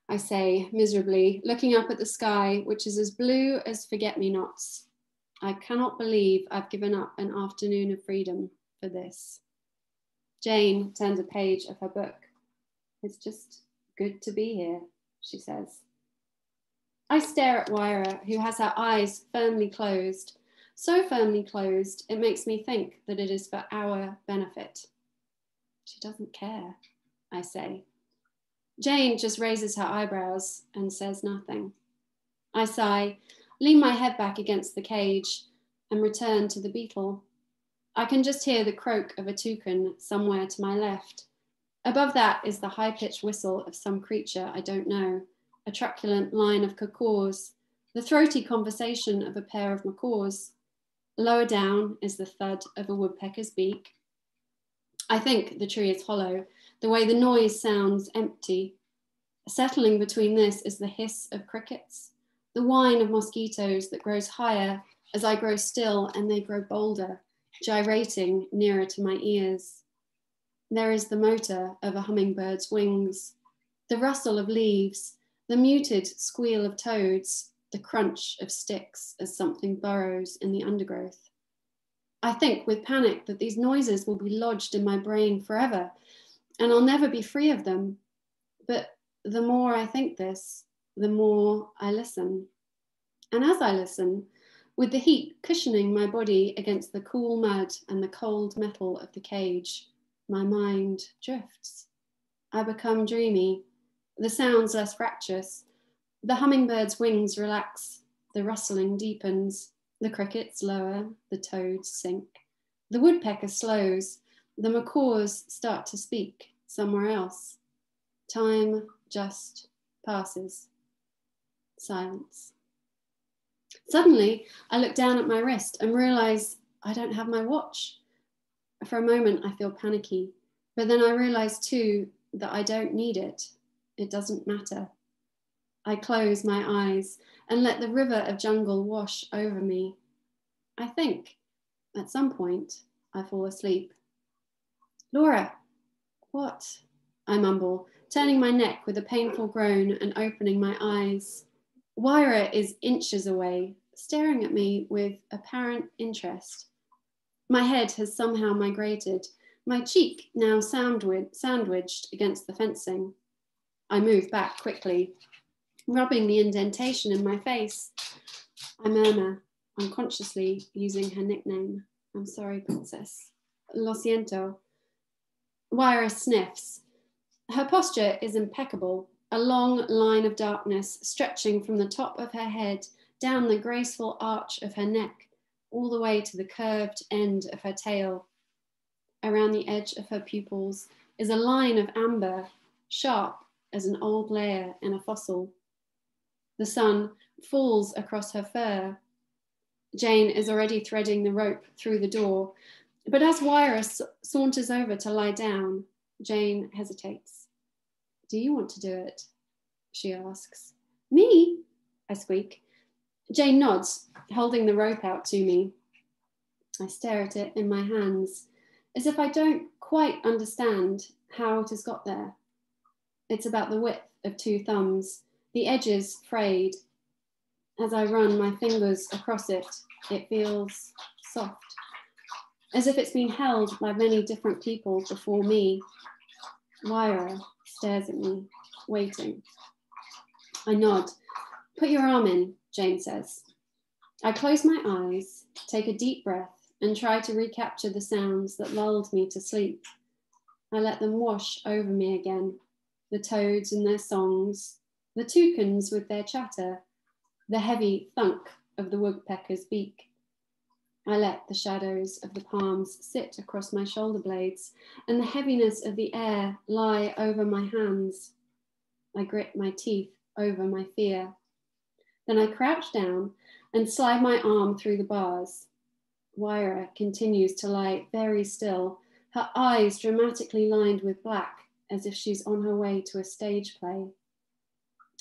I say miserably, looking up at the sky, which is as blue as forget me nots. I cannot believe I've given up an afternoon of freedom for this. Jane turns a page of her book. It's just good to be here, she says. I stare at Wayra, who has her eyes firmly closed, so firmly closed, it makes me think that it is for our benefit. She doesn't care, I say. Jane just raises her eyebrows and says nothing. I sigh, lean my head back against the cage, and return to the beetle. I can just hear the croak of a toucan somewhere to my left. Above that is the high pitched whistle of some creature I don't know, a truculent line of cacaws, the throaty conversation of a pair of macaws. Lower down is the thud of a woodpecker's beak. I think the tree is hollow, the way the noise sounds empty. Settling between this is the hiss of crickets, the whine of mosquitoes that grows higher as I grow still and they grow bolder, gyrating nearer to my ears. There is the motor of a hummingbird's wings, the rustle of leaves, the muted squeal of toads, the crunch of sticks as something burrows in the undergrowth. I think with panic that these noises will be lodged in my brain forever and I'll never be free of them. But the more I think this, the more I listen. And as I listen, with the heat cushioning my body against the cool mud and the cold metal of the cage, my mind drifts. I become dreamy, the sounds less fractious. The hummingbird's wings relax, the rustling deepens, the crickets lower, the toads sink. The woodpecker slows, the macaws start to speak somewhere else. Time just passes. Silence. Suddenly, I look down at my wrist and realize I don't have my watch. For a moment, I feel panicky, but then I realize too that I don't need it. It doesn't matter. I close my eyes and let the river of jungle wash over me. I think at some point I fall asleep. Laura, what? I mumble, turning my neck with a painful groan and opening my eyes. Wayra is inches away, staring at me with apparent interest. My head has somehow migrated, my cheek now sandwiched against the fencing. I move back quickly, rubbing the indentation in my face. I murmur, unconsciously using her nickname. I'm sorry, princess. Lo siento. Wayra sniffs. Her posture is impeccable, a long line of darkness stretching from the top of her head down the graceful arch of her neck, all the way to the curved end of her tail. Around the edge of her pupils is a line of amber, sharp as an old layer in a fossil. The sun falls across her fur. Jane is already threading the rope through the door, but as Wayra saunters over to lie down, Jane hesitates. Do you want to do it? She asks. Me? I squeak. Jane nods, holding the rope out to me. I stare at it in my hands, as if I don't quite understand how it has got there. It's about the width of two thumbs, the edges frayed. As I run my fingers across it, it feels soft, as if it's been held by many different people before me. Wayra stares at me, waiting. I nod. Put your arm in, Jane says. I close my eyes, take a deep breath, and try to recapture the sounds that lulled me to sleep. I let them wash over me again the toads and their songs, the toucans with their chatter, the heavy thunk of the woodpecker's beak. I let the shadows of the palms sit across my shoulder blades and the heaviness of the air lie over my hands. I grit my teeth over my fear. Then I crouch down and slide my arm through the bars. Wayra continues to lie very still, her eyes dramatically lined with black, as if she's on her way to a stage play.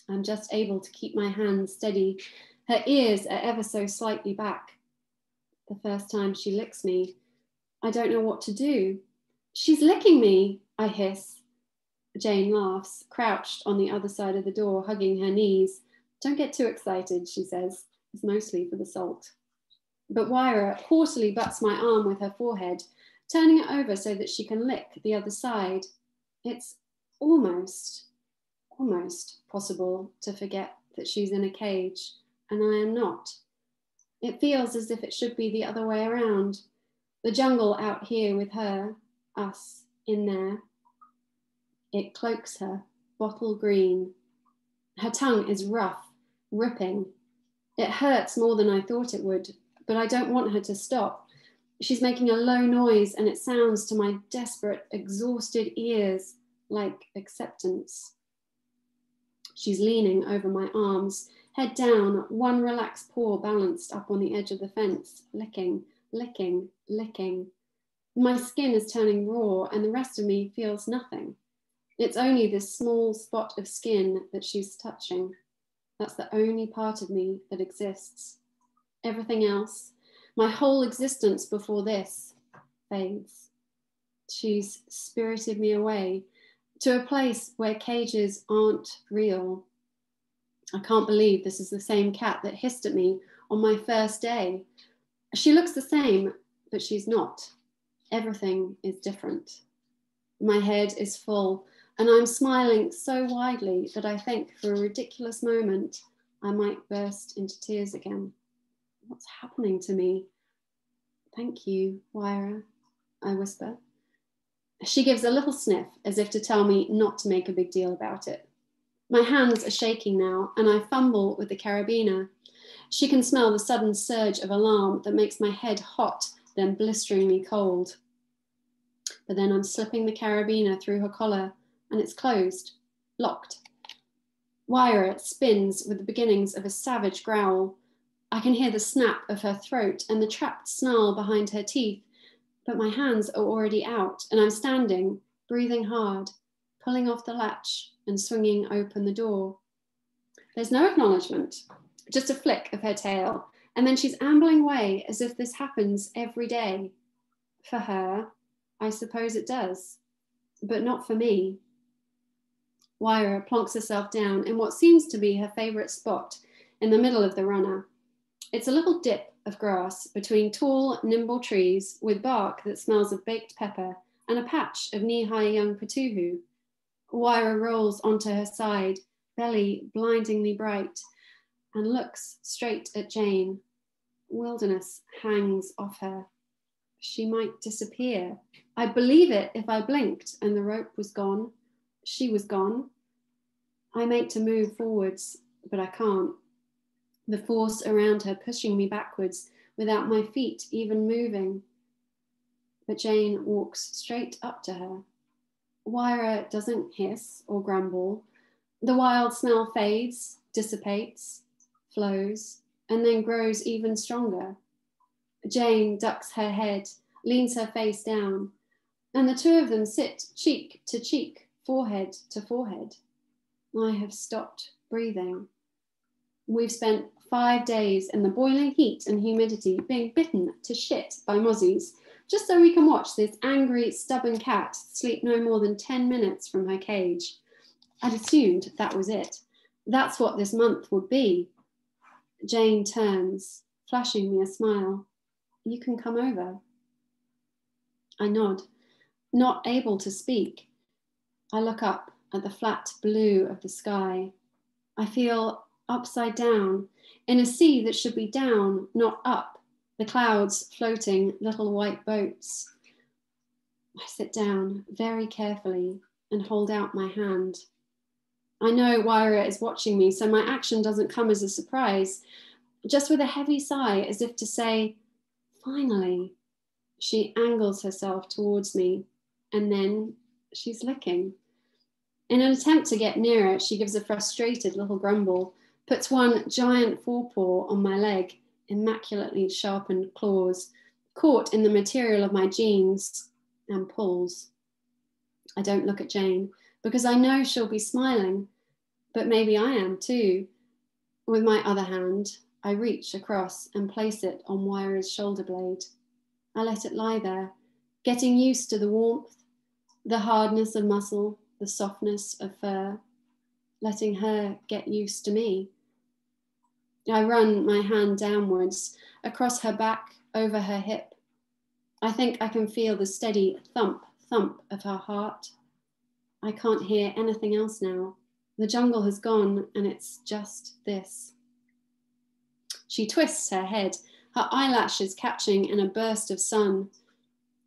I'm just able to keep my hands steady. Her ears are ever so slightly back. The first time she licks me, I don't know what to do. She's licking me, I hiss. Jane laughs, crouched on the other side of the door, hugging her knees. Don't get too excited, she says. It's mostly for the salt. But Wayra haughtily butts my arm with her forehead, turning it over so that she can lick the other side. It's almost, almost possible to forget that she's in a cage, and I am not. It feels as if it should be the other way around. The jungle out here with her, us in there. It cloaks her, bottle green. Her tongue is rough, ripping. It hurts more than I thought it would, but I don't want her to stop. She's making a low noise and it sounds to my desperate, exhausted ears like acceptance. She's leaning over my arms, head down, one relaxed paw balanced up on the edge of the fence, licking, licking, licking. My skin is turning raw and the rest of me feels nothing. It's only this small spot of skin that she's touching. That's the only part of me that exists. Everything else, my whole existence before this fades. She's spirited me away to a place where cages aren't real. I can't believe this is the same cat that hissed at me on my first day. She looks the same, but she's not. Everything is different. My head is full, and I'm smiling so widely that I think for a ridiculous moment I might burst into tears again. What's happening to me? Thank you, Wayra, I whisper. She gives a little sniff as if to tell me not to make a big deal about it. My hands are shaking now, and I fumble with the carabiner. She can smell the sudden surge of alarm that makes my head hot, then blisteringly cold. But then I'm slipping the carabiner through her collar, and it's closed, locked. Wayra spins with the beginnings of a savage growl, I can hear the snap of her throat and the trapped snarl behind her teeth, but my hands are already out and I'm standing, breathing hard, pulling off the latch and swinging open the door. There's no acknowledgement, just a flick of her tail, and then she's ambling away as if this happens every day. For her, I suppose it does, but not for me. Wayra plonks herself down in what seems to be her favourite spot in the middle of the runner it's a little dip of grass between tall, nimble trees with bark that smells of baked pepper and a patch of knee high young patujú. Wayra rolls onto her side, belly blindingly bright, and looks straight at Jane. Wilderness hangs off her. She might disappear. I'd believe it if I blinked and the rope was gone. She was gone. I make to move forwards, but I can't the force around her pushing me backwards without my feet even moving. But Jane walks straight up to her. Wayra doesn't hiss or grumble. The wild smell fades, dissipates, flows, and then grows even stronger. Jane ducks her head, leans her face down, and the two of them sit cheek to cheek, forehead to forehead. I have stopped breathing. We've spent five days in the boiling heat and humidity being bitten to shit by mozzies just so we can watch this angry, stubborn cat sleep no more than 10 minutes from her cage. I'd assumed that was it. That's what this month would be. Jane turns, flashing me a smile. You can come over. I nod, not able to speak. I look up at the flat blue of the sky. I feel upside down in a sea that should be down, not up, the clouds floating little white boats. I sit down very carefully and hold out my hand. I know Wayra is watching me, so my action doesn't come as a surprise. Just with a heavy sigh, as if to say, finally, she angles herself towards me, and then she's licking. In an attempt to get nearer, she gives a frustrated little grumble, puts one giant forepaw on my leg, immaculately sharpened claws, caught in the material of my jeans, and pulls. I don't look at Jane because I know she'll be smiling, but maybe I am too. With my other hand, I reach across and place it on Wayra's shoulder blade. I let it lie there, getting used to the warmth, the hardness of muscle, the softness of fur, letting her get used to me. I run my hand downwards, across her back, over her hip. I think I can feel the steady thump, thump of her heart. I can't hear anything else now. The jungle has gone, and it's just this. She twists her head, her eyelashes catching in a burst of sun.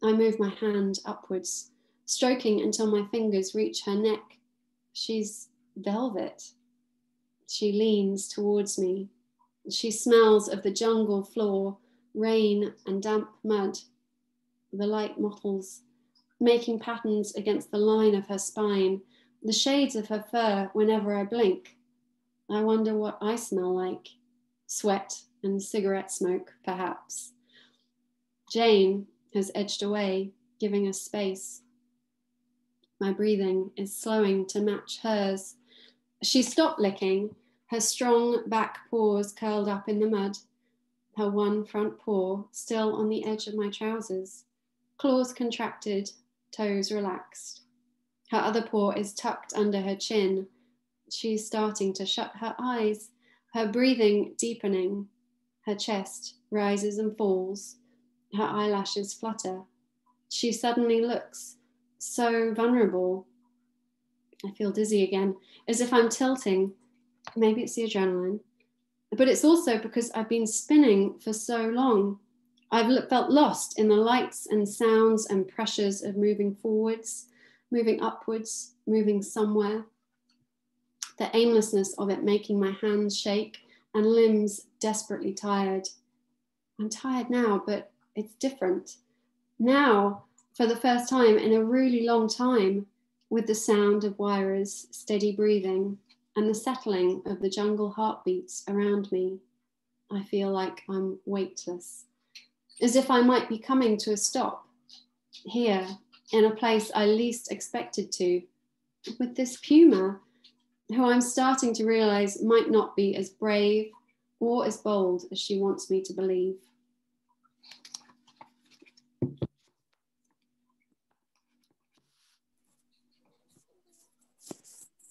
I move my hand upwards, stroking until my fingers reach her neck. She's velvet. She leans towards me, she smells of the jungle floor, rain and damp mud. The light mottles, making patterns against the line of her spine, the shades of her fur whenever I blink. I wonder what I smell like. Sweat and cigarette smoke, perhaps. Jane has edged away, giving us space. My breathing is slowing to match hers. She stopped licking her strong back paws curled up in the mud, her one front paw still on the edge of my trousers, claws contracted, toes relaxed. Her other paw is tucked under her chin. She's starting to shut her eyes, her breathing deepening. Her chest rises and falls, her eyelashes flutter. She suddenly looks so vulnerable. I feel dizzy again, as if I'm tilting, maybe it's the adrenaline, but it's also because I've been spinning for so long. I've felt lost in the lights and sounds and pressures of moving forwards, moving upwards, moving somewhere. The aimlessness of it making my hands shake and limbs desperately tired. I'm tired now, but it's different. Now, for the first time in a really long time, with the sound of Wayra's steady breathing and the settling of the jungle heartbeats around me, I feel like I'm weightless, as if I might be coming to a stop here in a place I least expected to, with this puma, who I'm starting to realize might not be as brave or as bold as she wants me to believe.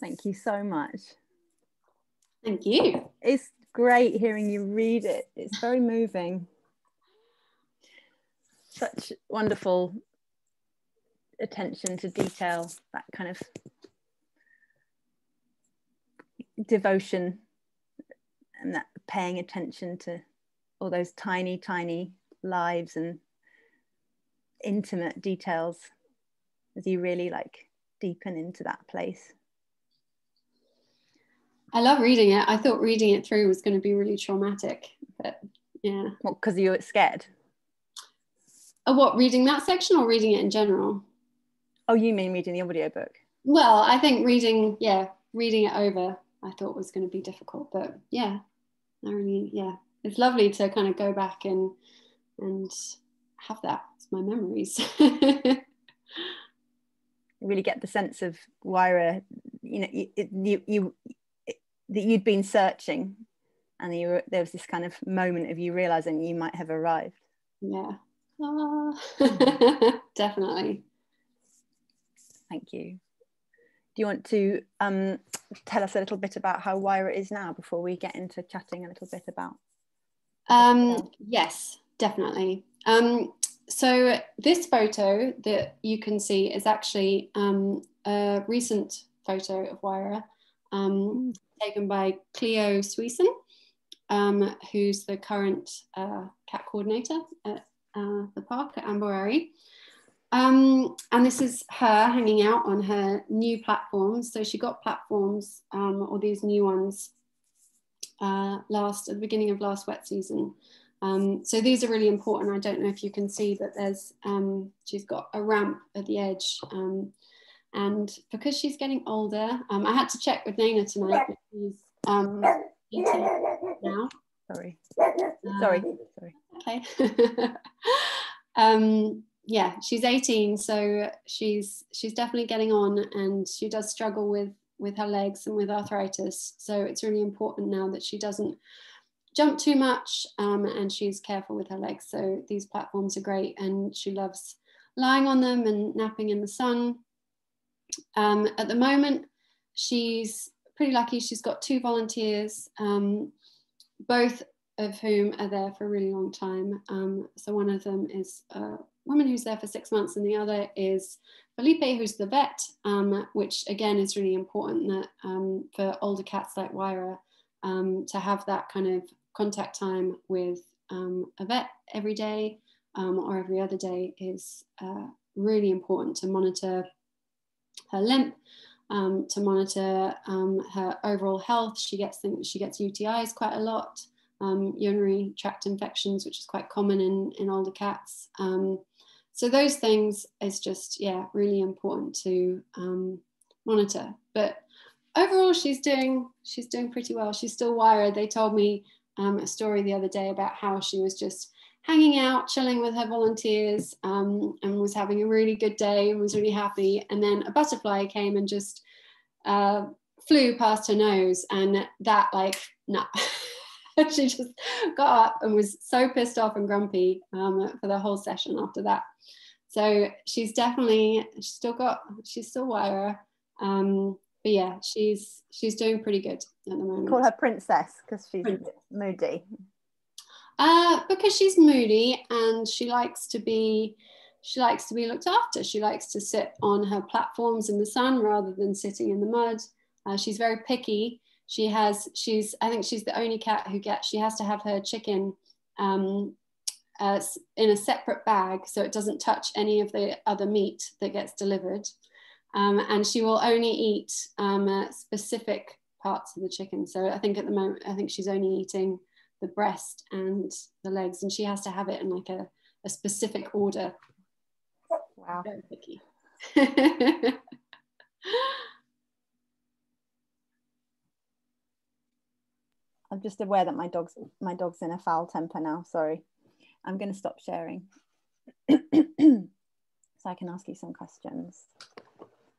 Thank you so much. Thank you. It's great hearing you read it. It's very moving. Such wonderful attention to detail, that kind of devotion and that paying attention to all those tiny, tiny lives and intimate details as you really like deepen into that place. I love reading it. I thought reading it through was going to be really traumatic, but yeah. What, because you were scared? Oh, what, reading that section or reading it in general? Oh, you mean reading the audiobook? Well, I think reading, yeah, reading it over I thought was going to be difficult. But yeah, I really yeah, it's lovely to kind of go back and and have that as my memories. really get the sense of Wayra, you know, you, you, you that you'd been searching, and you were, there was this kind of moment of you realizing you might have arrived. Yeah, ah. definitely. Thank you. Do you want to um, tell us a little bit about how Wayra is now before we get into chatting a little bit about? Um, yes, definitely. Um, so this photo that you can see is actually um, a recent photo of Wayra um, taken by Cleo Sweeson, um, who's the current uh, cat coordinator at uh, the park at Ambue Ari. Um, and this is her hanging out on her new platforms. So she got platforms um, or these new ones uh, last at the beginning of last wet season. Um, so these are really important. I don't know if you can see that there's, um, she's got a ramp at the edge. Um, and because she's getting older, um, I had to check with Nena tonight. She's um, 18 now. Sorry. Sorry. Sorry. Okay. yeah, she's 18, so she's she's definitely getting on, and she does struggle with with her legs and with arthritis. So it's really important now that she doesn't jump too much um, and she's careful with her legs. So these platforms are great and she loves lying on them and napping in the sun. Um, at the moment, she's pretty lucky. She's got two volunteers, um, both of whom are there for a really long time. Um, so one of them is a woman who's there for six months and the other is Felipe, who's the vet, um, which again is really important that um, for older cats like Wayra um, to have that kind of contact time with a vet every day or every other day is uh, really important to monitor her limp, um, to monitor um, her overall health. She gets things, she gets UTIs quite a lot, um, urinary tract infections, which is quite common in, in older cats. Um, so those things is just yeah really important to monitor. But overall, she's doing she's doing pretty well. She's still wired. They told me um, a story the other day about how she was just hanging out, chilling with her volunteers, um, and was having a really good day and was really happy. And then a butterfly came and just uh, flew past her nose, and that like no. she just got up and was so pissed off and grumpy um, for the whole session after that. So she's definitely she's still got she's still Wayra. Um, but yeah, she's she's doing pretty good at the moment. Call her princess because she's princess. moody. Uh, because she's moody and she likes to be she likes to be looked after. She likes to sit on her platforms in the sun rather than sitting in the mud. Uh, she's very picky. She has she's I think she's the only cat who gets she has to have her chicken um, uh, in a separate bag so it doesn't touch any of the other meat that gets delivered. Um, and she will only eat um, uh, specific parts of the chicken. So I think at the moment, I think she's only eating the breast and the legs, and she has to have it in like a, a specific order. Wow. Very picky. I'm just aware that my dog's my dog's in a foul temper now. Sorry, I'm going to stop sharing, so I can ask you some questions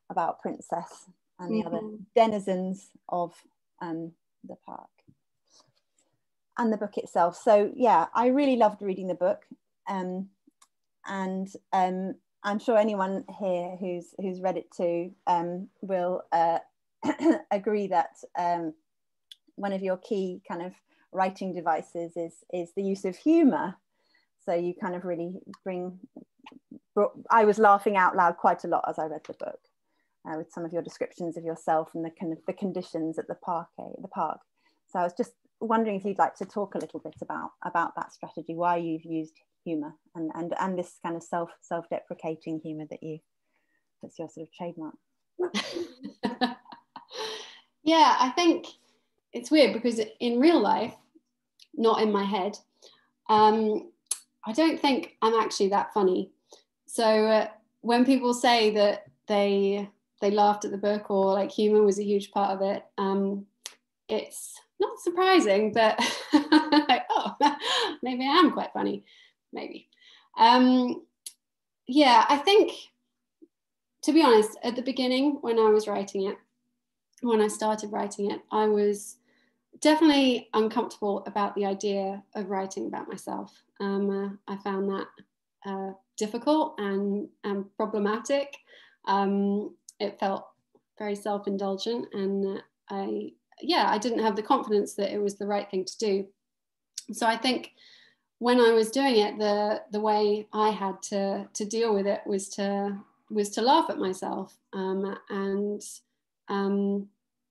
about Princess and the mm-hmm. other denizens of um, the park and the book itself. So yeah, I really loved reading the book, um, and um, I'm sure anyone here who's who's read it too um, will uh, agree that um, one of your key kind of writing devices is is the use of humour. So you kind of really bring. I was laughing out loud quite a lot as I read the book uh, with some of your descriptions of yourself and the kind of the conditions at the park. Eh, the park. So I was just wondering if you'd like to talk a little bit about about that strategy, why you've used humour and and and this kind of self self deprecating humour that you that's your sort of trademark. yeah, I think it's weird because in real life, not in my head, um, I don't think I'm actually that funny. So uh, when people say that they they laughed at the book or like humor was a huge part of it. Um, it's not surprising, but like, oh, maybe I am quite funny, maybe. Um, yeah, I think, to be honest, at the beginning when I was writing it, when I started writing it, I was definitely uncomfortable about the idea of writing about myself. Um, uh, I found that uh, difficult and, and problematic. Um, it felt very self-indulgent and I, yeah, I didn't have the confidence that it was the right thing to do. So I think when I was doing it, the the way I had to to deal with it was to was to laugh at myself um, and um,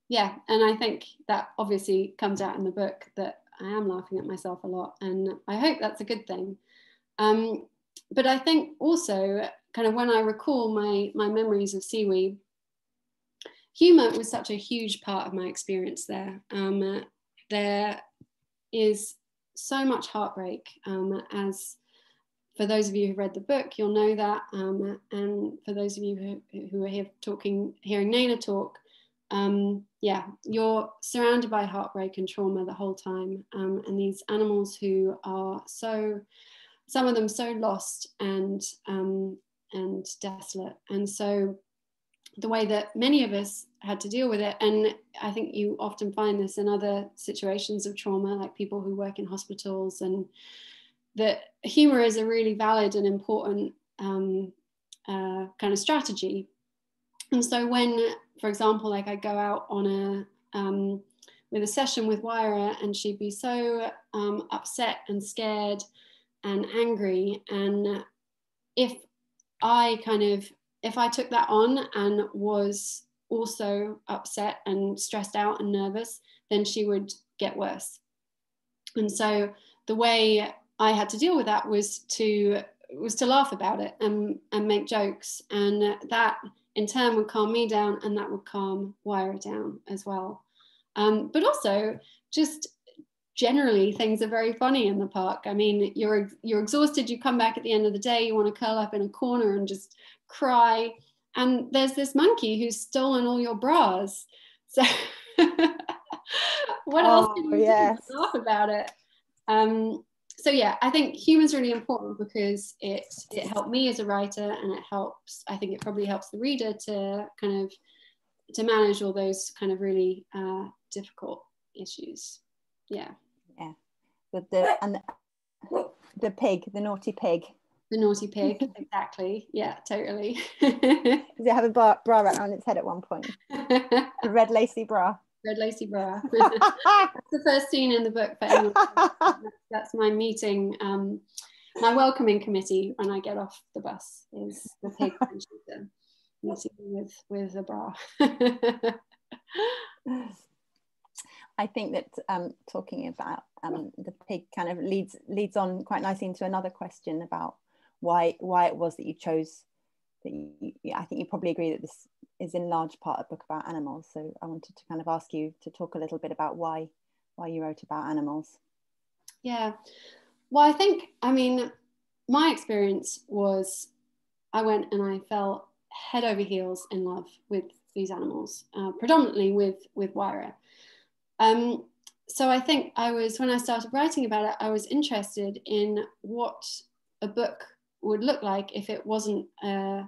yeah, and I think that obviously comes out in the book that I am laughing at myself a lot, and I hope that's a good thing. Um, but I think also, kind of when I recall my my memories of CIWY, humor was such a huge part of my experience there. Um, there is so much heartbreak, um, as for those of you who read the book, you'll know that, um, and for those of you who, who are here talking, hearing Nena talk, um, yeah, you're surrounded by heartbreak and trauma the whole time. Um, and these animals who are so, some of them so lost and, um, and desolate. And so the way that many of us had to deal with it, and I think you often find this in other situations of trauma, like people who work in hospitals, and that humor is a really valid and important um, uh, kind of strategy. And so when, for example, like I go out on a um, with a session with Wayra, and she'd be so um, upset and scared and angry, and if I kind of if I took that on and was also upset and stressed out and nervous, then she would get worse. And so the way I had to deal with that was to was to laugh about it and, and make jokes. And that in turn would calm me down and that would calm Wayra down as well. Um, but also just generally things are very funny in the park. I mean, you're you're exhausted, you come back at the end of the day, you want to curl up in a corner and just cry. And there's this monkey who's stolen all your bras. So what oh, else can you yes. do? Laugh about it. Um, so yeah, I think humor's really important because it it helped me as a writer, and it helps. I think it probably helps the reader to kind of to manage all those kind of really uh, difficult issues. Yeah. The, the and the, the pig, the naughty pig. The naughty pig, exactly. Yeah, totally. Does it have a bra, bra on its head at one point? a red lacy bra red lacy bra. that's the first scene in the book anyone. That's, that's my meeting, um, my welcoming committee when I get off the bus is the pig meeting with with a bra. I think that um, talking about um, the pig kind of leads leads on quite nicely into another question about why why it was that you chose that you, I think you probably agree that this is in large part a book about animals. So I wanted to kind of ask you to talk a little bit about why why you wrote about animals. Yeah, well, I think I mean my experience was I went and I fell head over heels in love with these animals, uh, predominantly with with Wayra. Um, so I think I was when I started writing about it, I was interested in what a book would look like if it wasn't uh,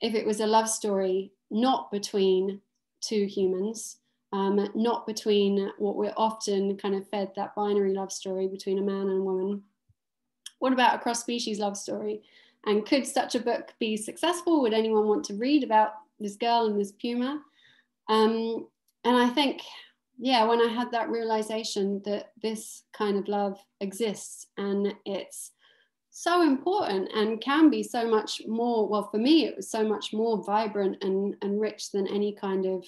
if it was a love story not between two humans, um, not between what we're often kind of fed that binary love story between a man and a woman. What about a cross species love story? And could such a book be successful? Would anyone want to read about this girl and this puma? Um, and I think, yeah, when I had that realization that this kind of love exists and it's so important and can be so much more well for me it was so much more vibrant and, and rich than any kind of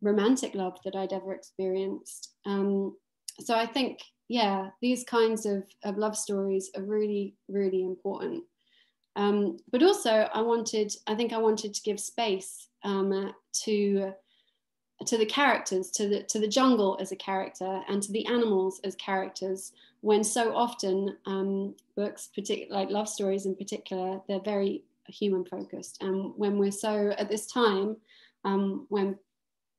romantic love that i'd ever experienced. Um, so i think yeah these kinds of, of love stories are really really important. Um, but also i wanted i think i wanted to give space um, to to the characters to the to the jungle as a character and to the animals as characters when so often um, books, particular like love stories in particular, they're very human focused. And when we're so at this time, um, when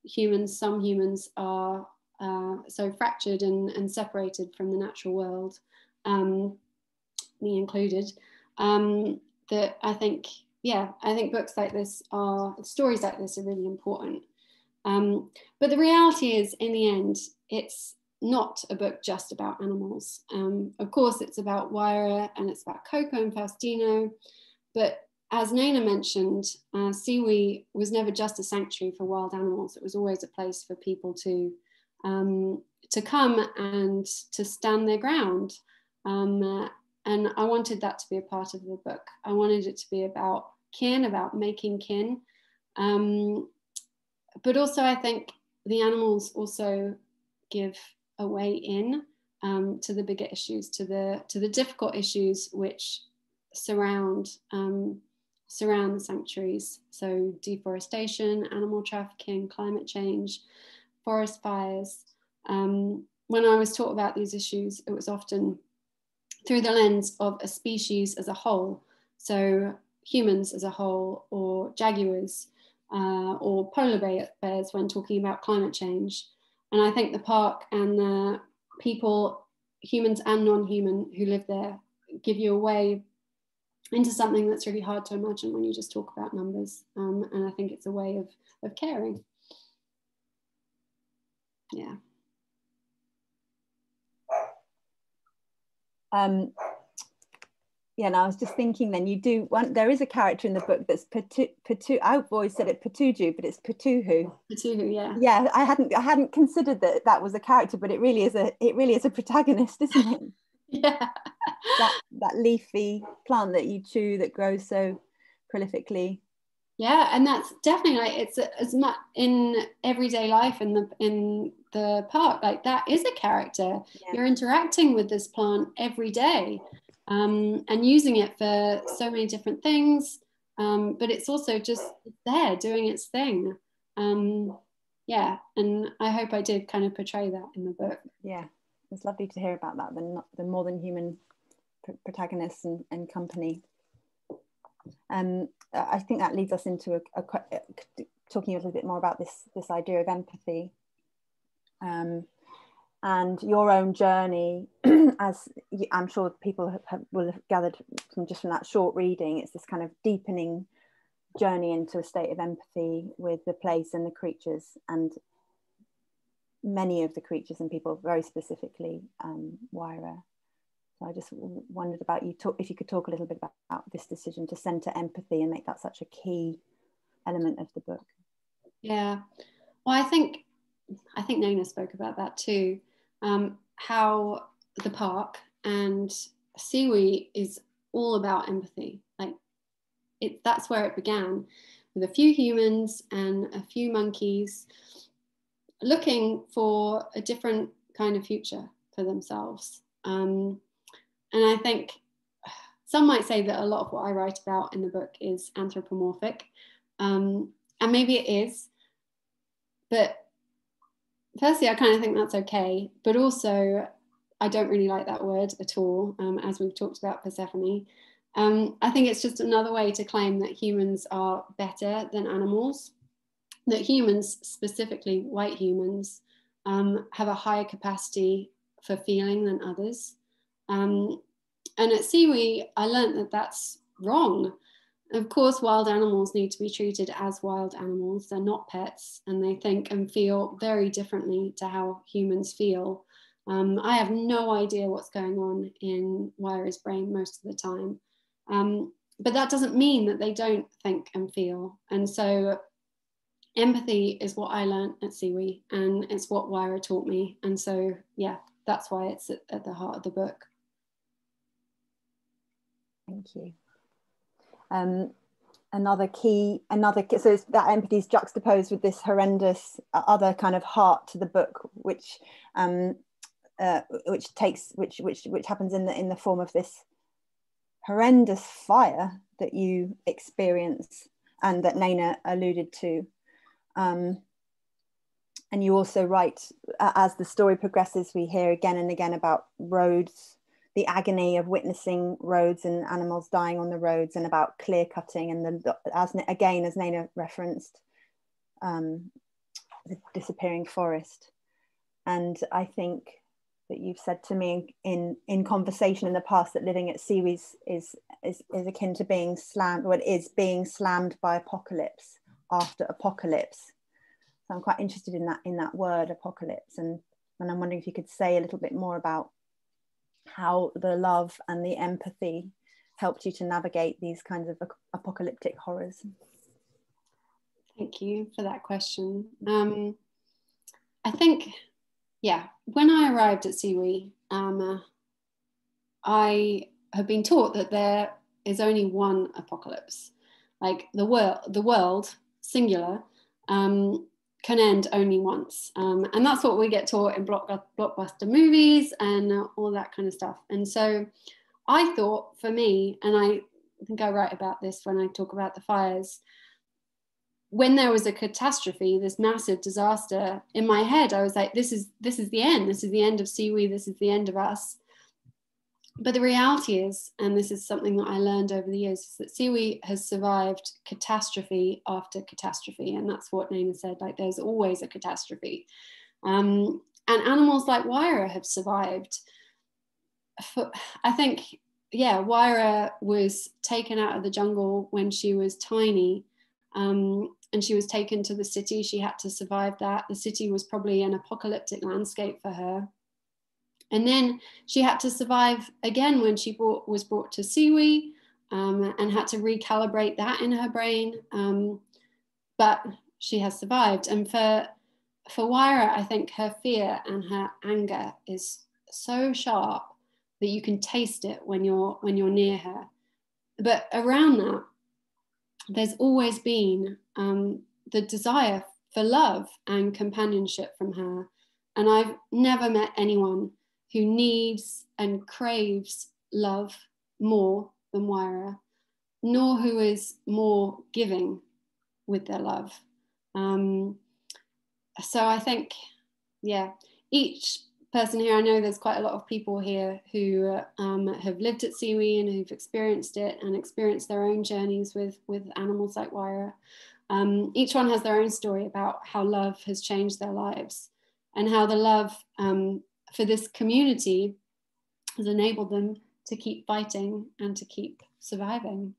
humans, some humans are uh, so fractured and, and separated from the natural world, um, me included, um, that I think, yeah, I think books like this are, stories like this are really important. Um, but the reality is, in the end, it's not a book just about animals. Um, of course, it's about Wayra and it's about Coco and Faustino, but as Nena mentioned, uh, CIWY was never just a sanctuary for wild animals. It was always a place for people to um, to come and to stand their ground. Um, uh, and I wanted that to be a part of the book. I wanted it to be about kin, about making kin. Um, but also, I think the animals also give a way in um, to the bigger issues, to the to the difficult issues which surround um, surround the sanctuaries. So deforestation, animal trafficking, climate change, forest fires. Um, when I was taught about these issues, it was often through the lens of a species as a whole. So humans as a whole, or jaguars, uh, or polar bears when talking about climate change. And I think the park and the people, humans and non-human who live there, give you a way into something that's really hard to imagine when you just talk about numbers. Um, and I think it's a way of, of caring. Yeah. Um, yeah, and I was just thinking then you do one, there is a character in the book that's Patu, Patu I've always said it Patuju, but it's Patuhu. Patuhu, yeah. Yeah, I hadn't I hadn't considered that that was a character, but it really is a it really is a protagonist, isn't it? yeah. that that leafy plant that you chew that grows so prolifically. Yeah, and that's definitely like it's as much in everyday life in the in the park. Like that is a character. Yeah. You're interacting with this plant every day um, and using it for so many different things. Um, but it's also just there doing its thing. Um, yeah, and I hope I did kind of portray that in the book. Yeah, it's lovely to hear about that. The, the more than human protagonists and, and company. Um, I think that leads us into a, a, a, talking a little bit more about this this idea of empathy. Um, and your own journey, as I'm sure people have, have, will have gathered from just from that short reading, it's this kind of deepening journey into a state of empathy with the place and the creatures and many of the creatures and people, very specifically um, Wayra. So I just wondered about you, talk, if you could talk a little bit about, about this decision to centre empathy and make that such a key element of the book. Yeah, well, I think I think Nena spoke about that too um, how the park and CIWY is all about empathy. Like it, that's where it began with a few humans and a few monkeys looking for a different kind of future for themselves. Um, and I think some might say that a lot of what I write about in the book is anthropomorphic. Um, and maybe it is, but firstly, I kind of think that's okay, but also I don't really like that word at all, um, as we've talked about Persephone. Um, I think it's just another way to claim that humans are better than animals, that humans, specifically white humans, um, have a higher capacity for feeling than others. Um, and at CIWY, I learned that that's wrong. Of course, wild animals need to be treated as wild animals. They're not pets and they think and feel very differently to how humans feel. Um, I have no idea what's going on in Wayra's brain most of the time. Um, but that doesn't mean that they don't think and feel. And so empathy is what I learned at CIWY and it's what Wayra taught me. And so, yeah, that's why it's at, at the heart of the book. Thank you um, another key, another key, so that empathy is juxtaposed with this horrendous uh, other kind of heart to the book, which um, uh, which takes which which which happens in the in the form of this horrendous fire that you experience and that Nena alluded to. Um, and you also write, uh, as the story progresses, we hear again and again about roads the agony of witnessing roads and animals dying on the roads and about clear cutting and the as again as Nena referenced um, the disappearing forest. And I think that you've said to me in in conversation in the past that living at CIWY is, is is is akin to being slammed what is being slammed by apocalypse after apocalypse. So i'm quite interested in that in that word apocalypse. And and i'm wondering if you could say a little bit more about how the love and the empathy helped you to navigate these kinds of apocalyptic horrors thank you for that question um, i think yeah when i arrived at CIWY um, i have been taught that there is only one apocalypse. Like the world, the world singular um, can end only once, um, and that's what we get taught in block, blockbuster movies and uh, all that kind of stuff. And so, I thought for me, and I think I write about this when I talk about the fires. When there was a catastrophe, this massive disaster, in my head, I was like, "This is this is the end. This is the end of CIWY. This is the end of us." But the reality is, and this is something that I learned over the years, is that CIWY has survived catastrophe after catastrophe. And that's what Nena said, like there's always a catastrophe. Um, and animals like Wayra have survived. For, I think, yeah, Wayra was taken out of the jungle when she was tiny. Um, and she was taken to the city. She had to survive that. The city was probably an apocalyptic landscape for her. And then she had to survive again when she brought, was brought to CIWY um, and had to recalibrate that in her brain. Um, but she has survived. And for, for Wayra, I think her fear and her anger is so sharp that you can taste it when you're, when you're near her. But around that, there's always been um, the desire for love and companionship from her. And I've never met anyone who needs and craves love more than Wayra, nor who is more giving with their love. Um, so I think, yeah, each person here, I know there's quite a lot of people here who um, have lived at CIWY and who've experienced it and experienced their own journeys with, with animals like Wayra. Um, each one has their own story about how love has changed their lives and how the love um, for this community has enabled them to keep fighting and to keep surviving.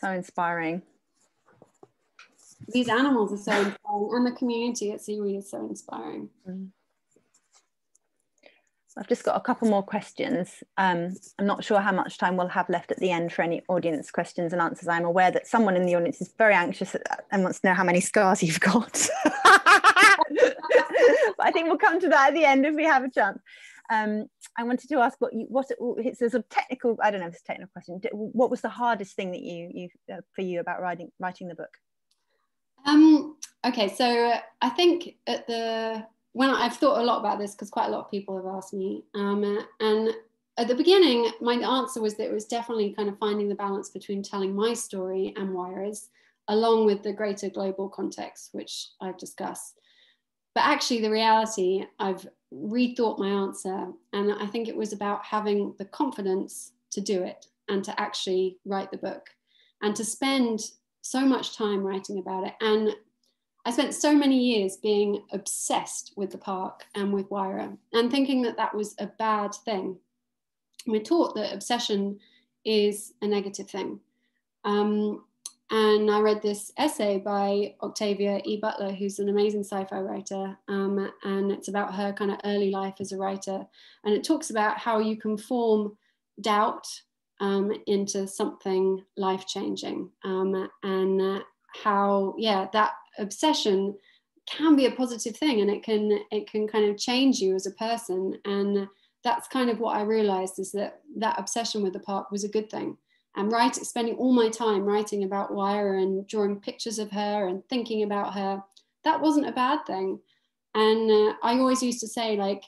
So inspiring. These animals are so inspiring, and the community at CIWY is so inspiring. Mm. I've just got a couple more questions. Um, I'm not sure how much time we'll have left at the end for any audience questions and answers. I'm aware that someone in the audience is very anxious and wants to know how many scars you've got. I think we'll come to that at the end if we have a chance. Um, I wanted to ask what you what it's a sort of technical. I don't know if it's a technical question. What was the hardest thing that you you uh, for you about writing writing the book? Um, okay, so I think at the when I've thought a lot about this because quite a lot of people have asked me, um, and at the beginning, my answer was that it was definitely kind of finding the balance between telling my story and Wayra's, along with the greater global context, which I've discussed. But actually, the reality, I've rethought my answer, and I think it was about having the confidence to do it and to actually write the book and to spend so much time writing about it. And I spent so many years being obsessed with the park and with Wayra and thinking that that was a bad thing. We're taught that obsession is a negative thing. Um, and I read this essay by Octavia E. Butler, who's an amazing sci fi writer. Um, and it's about her kind of early life as a writer. And it talks about how you can form doubt um, into something life changing. Um, and uh, how, yeah, that obsession can be a positive thing and it can it can kind of change you as a person and that's kind of what i realized is that that obsession with the park was a good thing and writing, spending all my time writing about Wayra and drawing pictures of her and thinking about her, that wasn't a bad thing. And uh, I always used to say, like,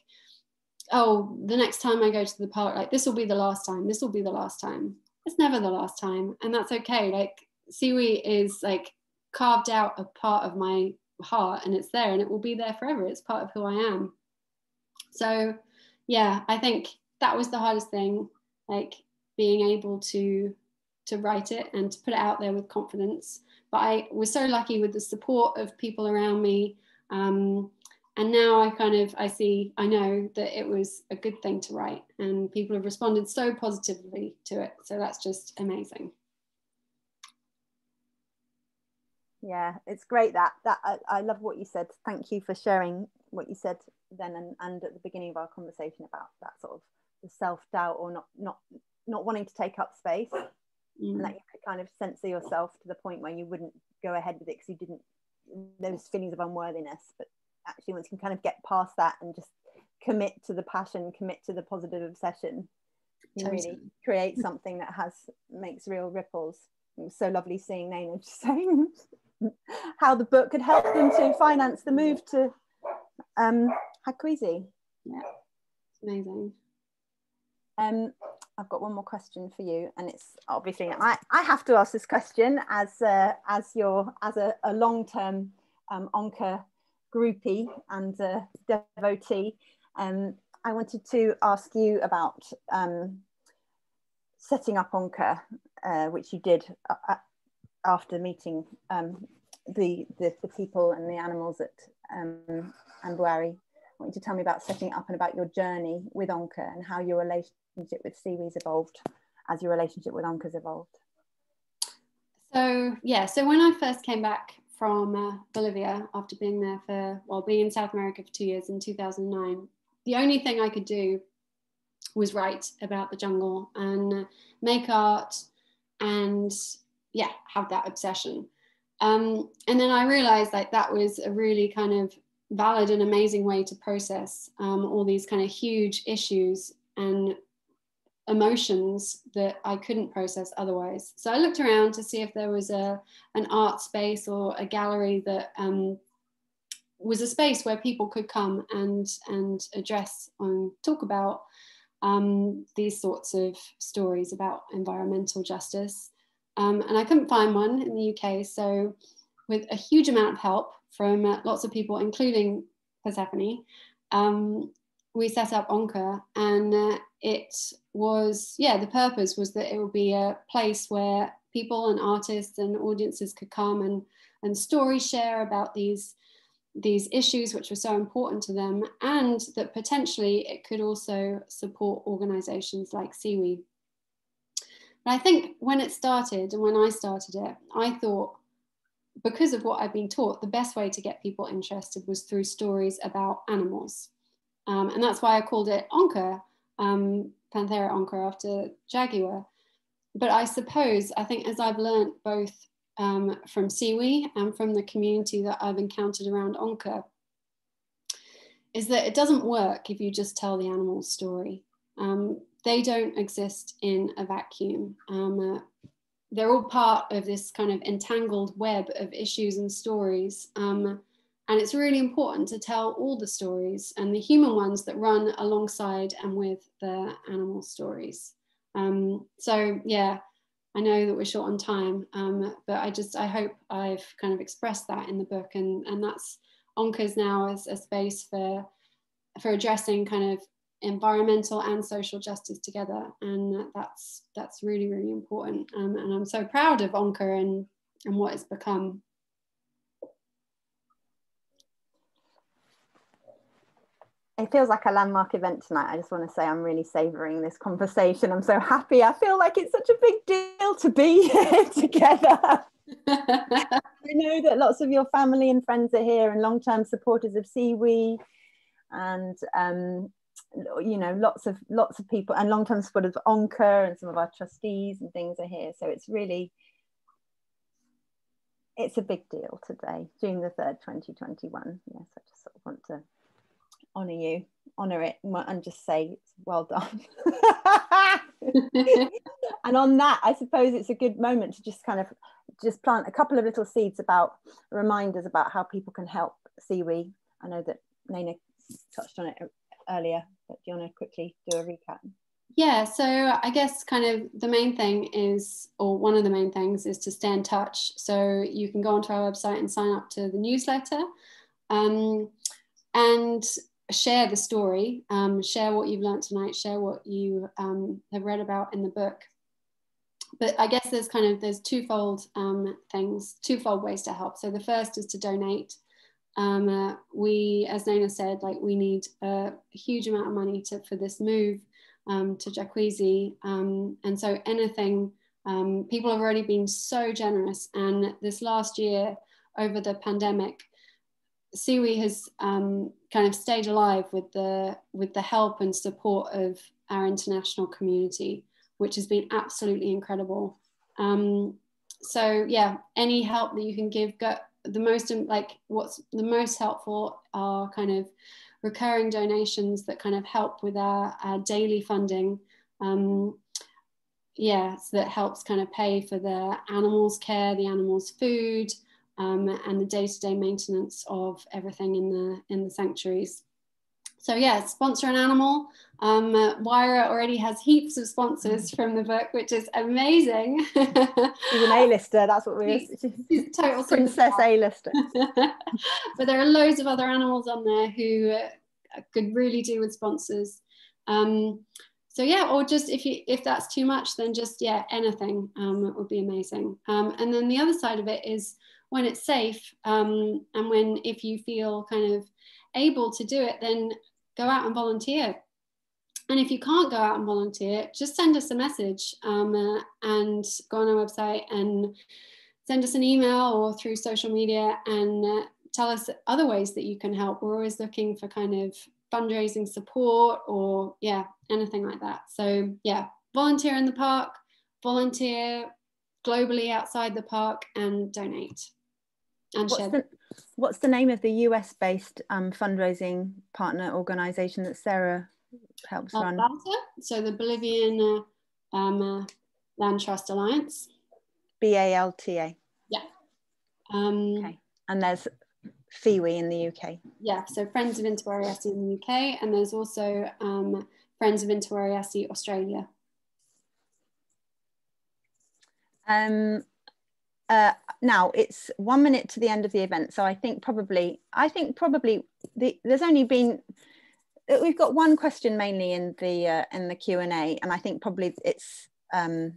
oh, the next time I go to the park, like, this will be the last time, this will be the last time. It's never the last time. And that's okay. Like, CIWY is like carved out a part of my heart and it's there and it will be there forever. It's part of who I am. So, yeah, I think that was the hardest thing. Like, being able to to write it and to put it out there with confidence. But I was so lucky with the support of people around me Um, and now I kind of I see I know that it was a good thing to write, and people have responded so positively to it. So that's just amazing. Yeah, it's great that that I, I love what you said. Thank you for sharing what you said then and, and at the beginning of our conversation about that sort of self doubt or not not not wanting to take up space mm. and that you could kind of censor yourself to the point where you wouldn't go ahead with it because you didn't those feelings of unworthiness but actually once you can kind of get past that and just commit to the passion commit to the positive obsession you totally. really create something that has makes real ripples it was so lovely seeing Nena just saying how the book could help them to finance the move to um. Yeah, it's amazing. Um, I've got one more question for you, and it's obviously I, I have to ask this question as uh, as your as a, a long term um, Onca groupie and a devotee. Um, I wanted to ask you about um, setting up Onca, uh, which you did uh, uh after meeting um, the, the, the people and the animals at um, Ambue Ari. I want you to tell me about setting it up and about your journey with Onca and how your relationship with CIWY's evolved as your relationship with Onca's evolved. So yeah, so when I first came back from uh, Bolivia after being there for, well, being in South America for two years in 2009, the only thing I could do was write about the jungle and make art and, yeah, have that obsession. Um, and then I realized like that was a really kind of valid and amazing way to process um, all these kind of huge issues and emotions that I couldn't process otherwise. So I looked around to see if there was a an art space or a gallery that um, was a space where people could come and and address and talk about um, these sorts of stories about environmental justice. Um, and I couldn't find one in the UK. So with a huge amount of help from uh, lots of people, including Persephone, um, we set up Onca and uh, it was, yeah, the purpose was that it would be a place where people and artists and audiences could come and, and story share about these, these issues which were so important to them and that potentially it could also support organizations like CIWY. But I think when it started and when I started it, I thought because of what I've been taught, the best way to get people interested was through stories about animals. Um, and that's why I called it Onca, um, Panthera onca after jaguar. But I suppose, I think as I've learned both um, from CIWY and from the community that I've encountered around Onca, is that it doesn't work if you just tell the animal's story. Um, they don't exist in a vacuum. Um, uh, they're all part of this kind of entangled web of issues and stories. Um, and it's really important to tell all the stories and the human ones that run alongside and with the animal stories. Um, so yeah, I know that we're short on time, um, but I just, I hope I've kind of expressed that in the book and, and that's Onca's now as a space for, for addressing kind of environmental and social justice together. And that's, that's really, really important. Um, and I'm so proud of Onca and, and what it's become. It feels like a landmark event tonight. I just want to say I'm really savoring this conversation. I'm so happy. I feel like it's such a big deal to be here together. I know that lots of your family and friends are here and long-term supporters of CIWY and um, you know lots of lots of people and long-term supporters of Onca and some of our trustees and things are here. So it's really it's a big deal today, June the 3rd, 2021. Yes, I just sort of want to honor you, honor it, and just say well done. and on that, I suppose it's a good moment to just kind of just plant a couple of little seeds about reminders about how people can help CIWY. I know that Nena touched on it earlier, but do you want to quickly do a recap? Yeah, so I guess kind of the main thing is, or one of the main things is to stay in touch. So you can go onto our website and sign up to the newsletter. Um, and share the story, um, share what you've learned tonight, share what you um, have read about in the book. But I guess there's kind of there's twofold um, things, twofold ways to help. So the first is to donate. um, uh, we, as Nena said, like we need a huge amount of money to, for this move um, to Jacuzzi. Um, and so anything, people have already been so generous. And this last year over the pandemic, CIWY has um, kind of stayed alive with the, with the help and support of our international community, which has been absolutely incredible. Um, so yeah, any help that you can give, the most like what's the most helpful are kind of recurring donations that kind of help with our, our daily funding. Um, yeah, so that helps kind of pay for the animals' care, the animals' food, um, and the day-to-day maintenance of everything in the in the sanctuaries. So yeah, sponsor an animal. Um, Wayra already has heaps of sponsors from the book, which is amazing. she's an A-lister. That's what we're. She's, she's total princess A-lister. but there are loads of other animals on there who uh, could really do with sponsors. Um, so yeah, or just if you if that's too much, then just yeah, anything um, would be amazing. Um, and then the other side of it is when it's safe um, and when if you feel kind of able to do it, then go out and volunteer. And if you can't go out and volunteer, just send us a message um, uh, and go on our website and send us an email or through social media and uh, tell us other ways that you can help. We're always looking for kind of fundraising support or, yeah, anything like that. So, yeah, volunteer in the park, volunteer globally outside the park, and donate and what's. The, what's the name of the US based um, fundraising partner organization that Sarah helps uh, run? So the Bolivian uh, um, uh, Land Trust Alliance. B A L T A. Yeah. Um, okay. And there's FIWI in the UK. Yeah, so Friends of Inti Wara in the UK, and there's also um, Friends of Inti Wara Australia. Um, uh, now it's one minute to the end of the event so i think probably i think probably the, there's only been uh, we've got one question mainly in the uh, in the q and a and i think probably it's um,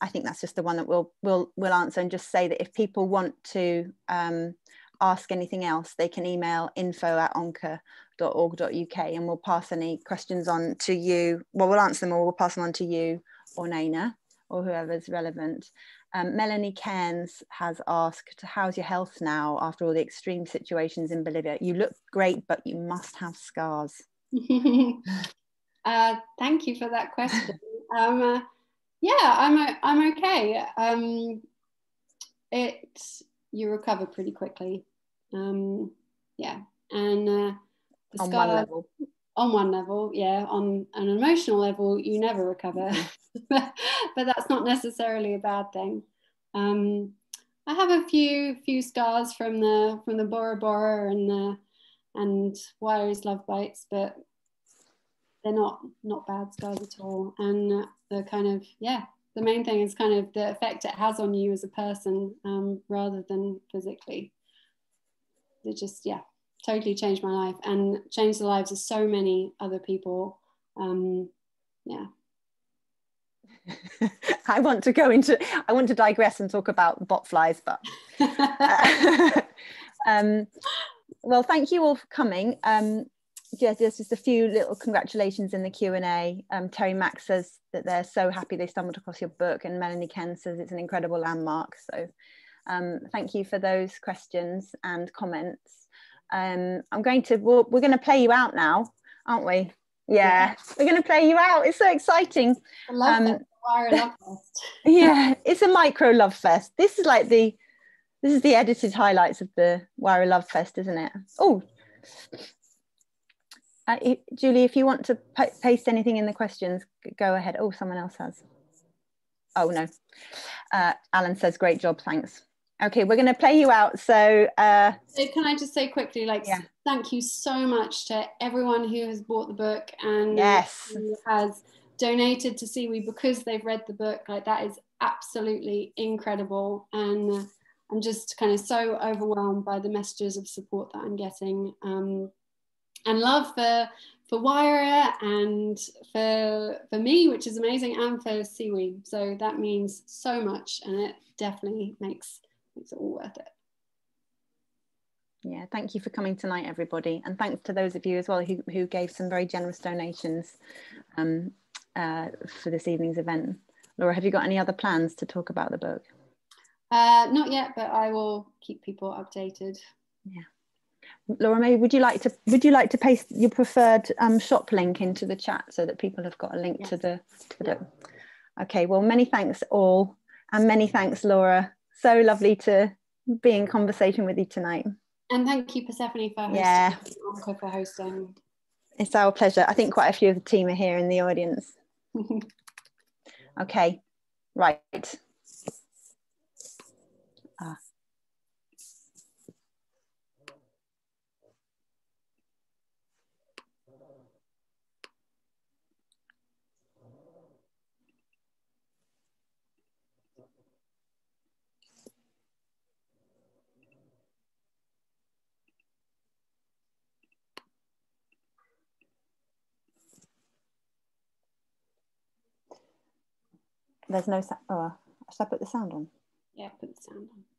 i think that's just the one that we'll we'll we'll answer and just say that if people want to um, ask anything else they can email info at onca.org.uk and we'll pass any questions on to you. Well we'll answer them all we'll pass them on to you or Nena or whoever's relevant um, Melanie Cairns has asked, How's your health now after all the extreme situations in Bolivia? You look great, but you must have scars. uh, thank you for that question. um, uh, yeah, I'm, I'm okay. Um, it, you recover pretty quickly. Um, yeah, and uh, the on one level. On one level, yeah. On an emotional level, you never recover. but that's not necessarily a bad thing. Um, I have a few few scars from the from the Bora Bora and the and Wayra's love bites, but they're not not bad scars at all. And the kind of yeah, the main thing is kind of the effect it has on you as a person um, rather than physically. It just yeah, totally changed my life and changed the lives of so many other people. Um, yeah, I want to go into, I want to digress and talk about bot flies, but. Uh, um, well, thank you all for coming. Um, just, just a few little congratulations in the Q&A. Um, Terry Max says that they're so happy they stumbled across your book and Melanie Ken says it's an incredible landmark. So um, thank you for those questions and comments. Um, I'm going to, we're, we're going to play you out now, aren't we? Yeah, we're going to play you out. It's so exciting. I love um, Love Fest. yeah, it's a micro love fest. This is like the this is the edited highlights of the Wayra Love Fest, isn't it? Oh, uh, Julie, if you want to paste anything in the questions, go ahead. Oh, someone else has. Oh no, uh, Alan says, "Great job, thanks." Okay, we're going to play you out. So, uh, so can I just say quickly, like, yeah. thank you so much to everyone who has bought the book and yes. has donated to CIWY because they've read the book. Like that is absolutely incredible. And uh, I'm just kind of so overwhelmed by the messages of support that I'm getting. Um, and love for for Wayra and for for me, which is amazing, and for CIWY. So that means so much and it definitely makes makes it all worth it. yeah thank you for coming tonight everybody and thanks to those of you as well who, who gave some very generous donations um, uh, for this evening's event laura have you got any other plans to talk about the book uh, not yet but i will keep people updated yeah Laura, maybe would you like to would you like to paste your preferred um, shop link into the chat so that people have got a link to the to the book? Okay, well, many thanks all, and many thanks, Laura. So lovely to be in conversation with you tonight. And thank you, Persephone, for hosting. Yeah, for hosting. It's our pleasure. I think quite a few of the team are here in the audience. okay, right. Ah. There's no sound. Oh, should I put the sound on? Yeah, put the sound on.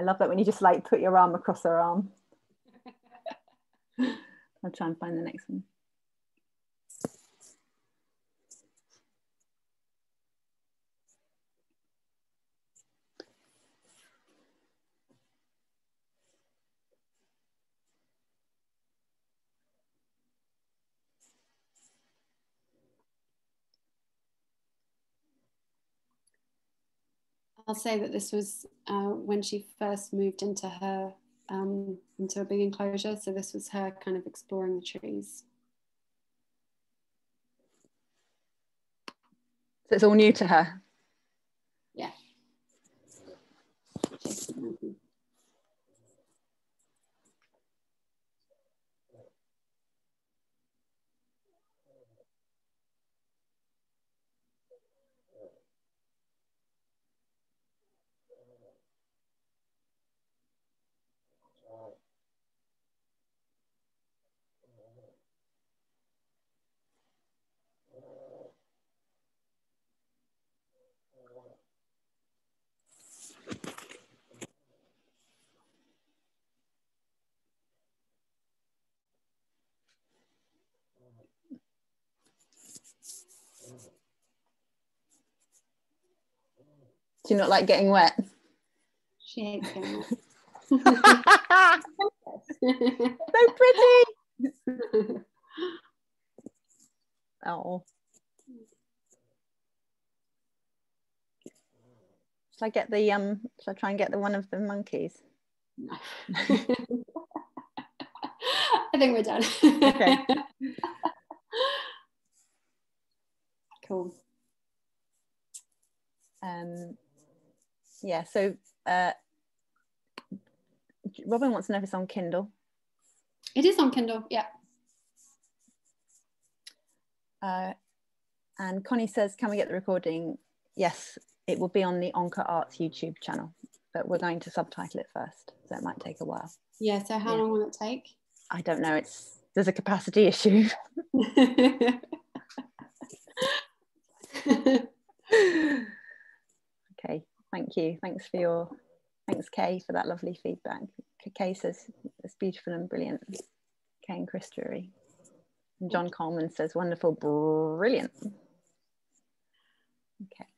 I love that when you just like put your arm across her arm. I'll try and find the next one. I'll say that this was uh, when she first moved into her um, into a big enclosure. So this was her kind of exploring the trees. So it's all new to her. Yeah. Do you not like getting wet? She hates getting wet. so pretty. oh. Should I get the um? Should I try and get the one of the monkeys? No. I think we're done. Okay. cool. Um, yeah. So uh, Robin wants to know if it's on Kindle. It is on Kindle. Yeah. Uh, and Connie says, "Can we get the recording?" Yes, it will be on the Onca Arts YouTube channel, but we're going to subtitle it first, so it might take a while. Yeah. So how Yeah. long will it take? I don't know. It's there's a capacity issue. okay, thank you. Thanks for your thanks, Kay, for that lovely feedback. Kay says it's beautiful and brilliant. Kay and Chris Drury. John Coleman says wonderful, brilliant. Okay.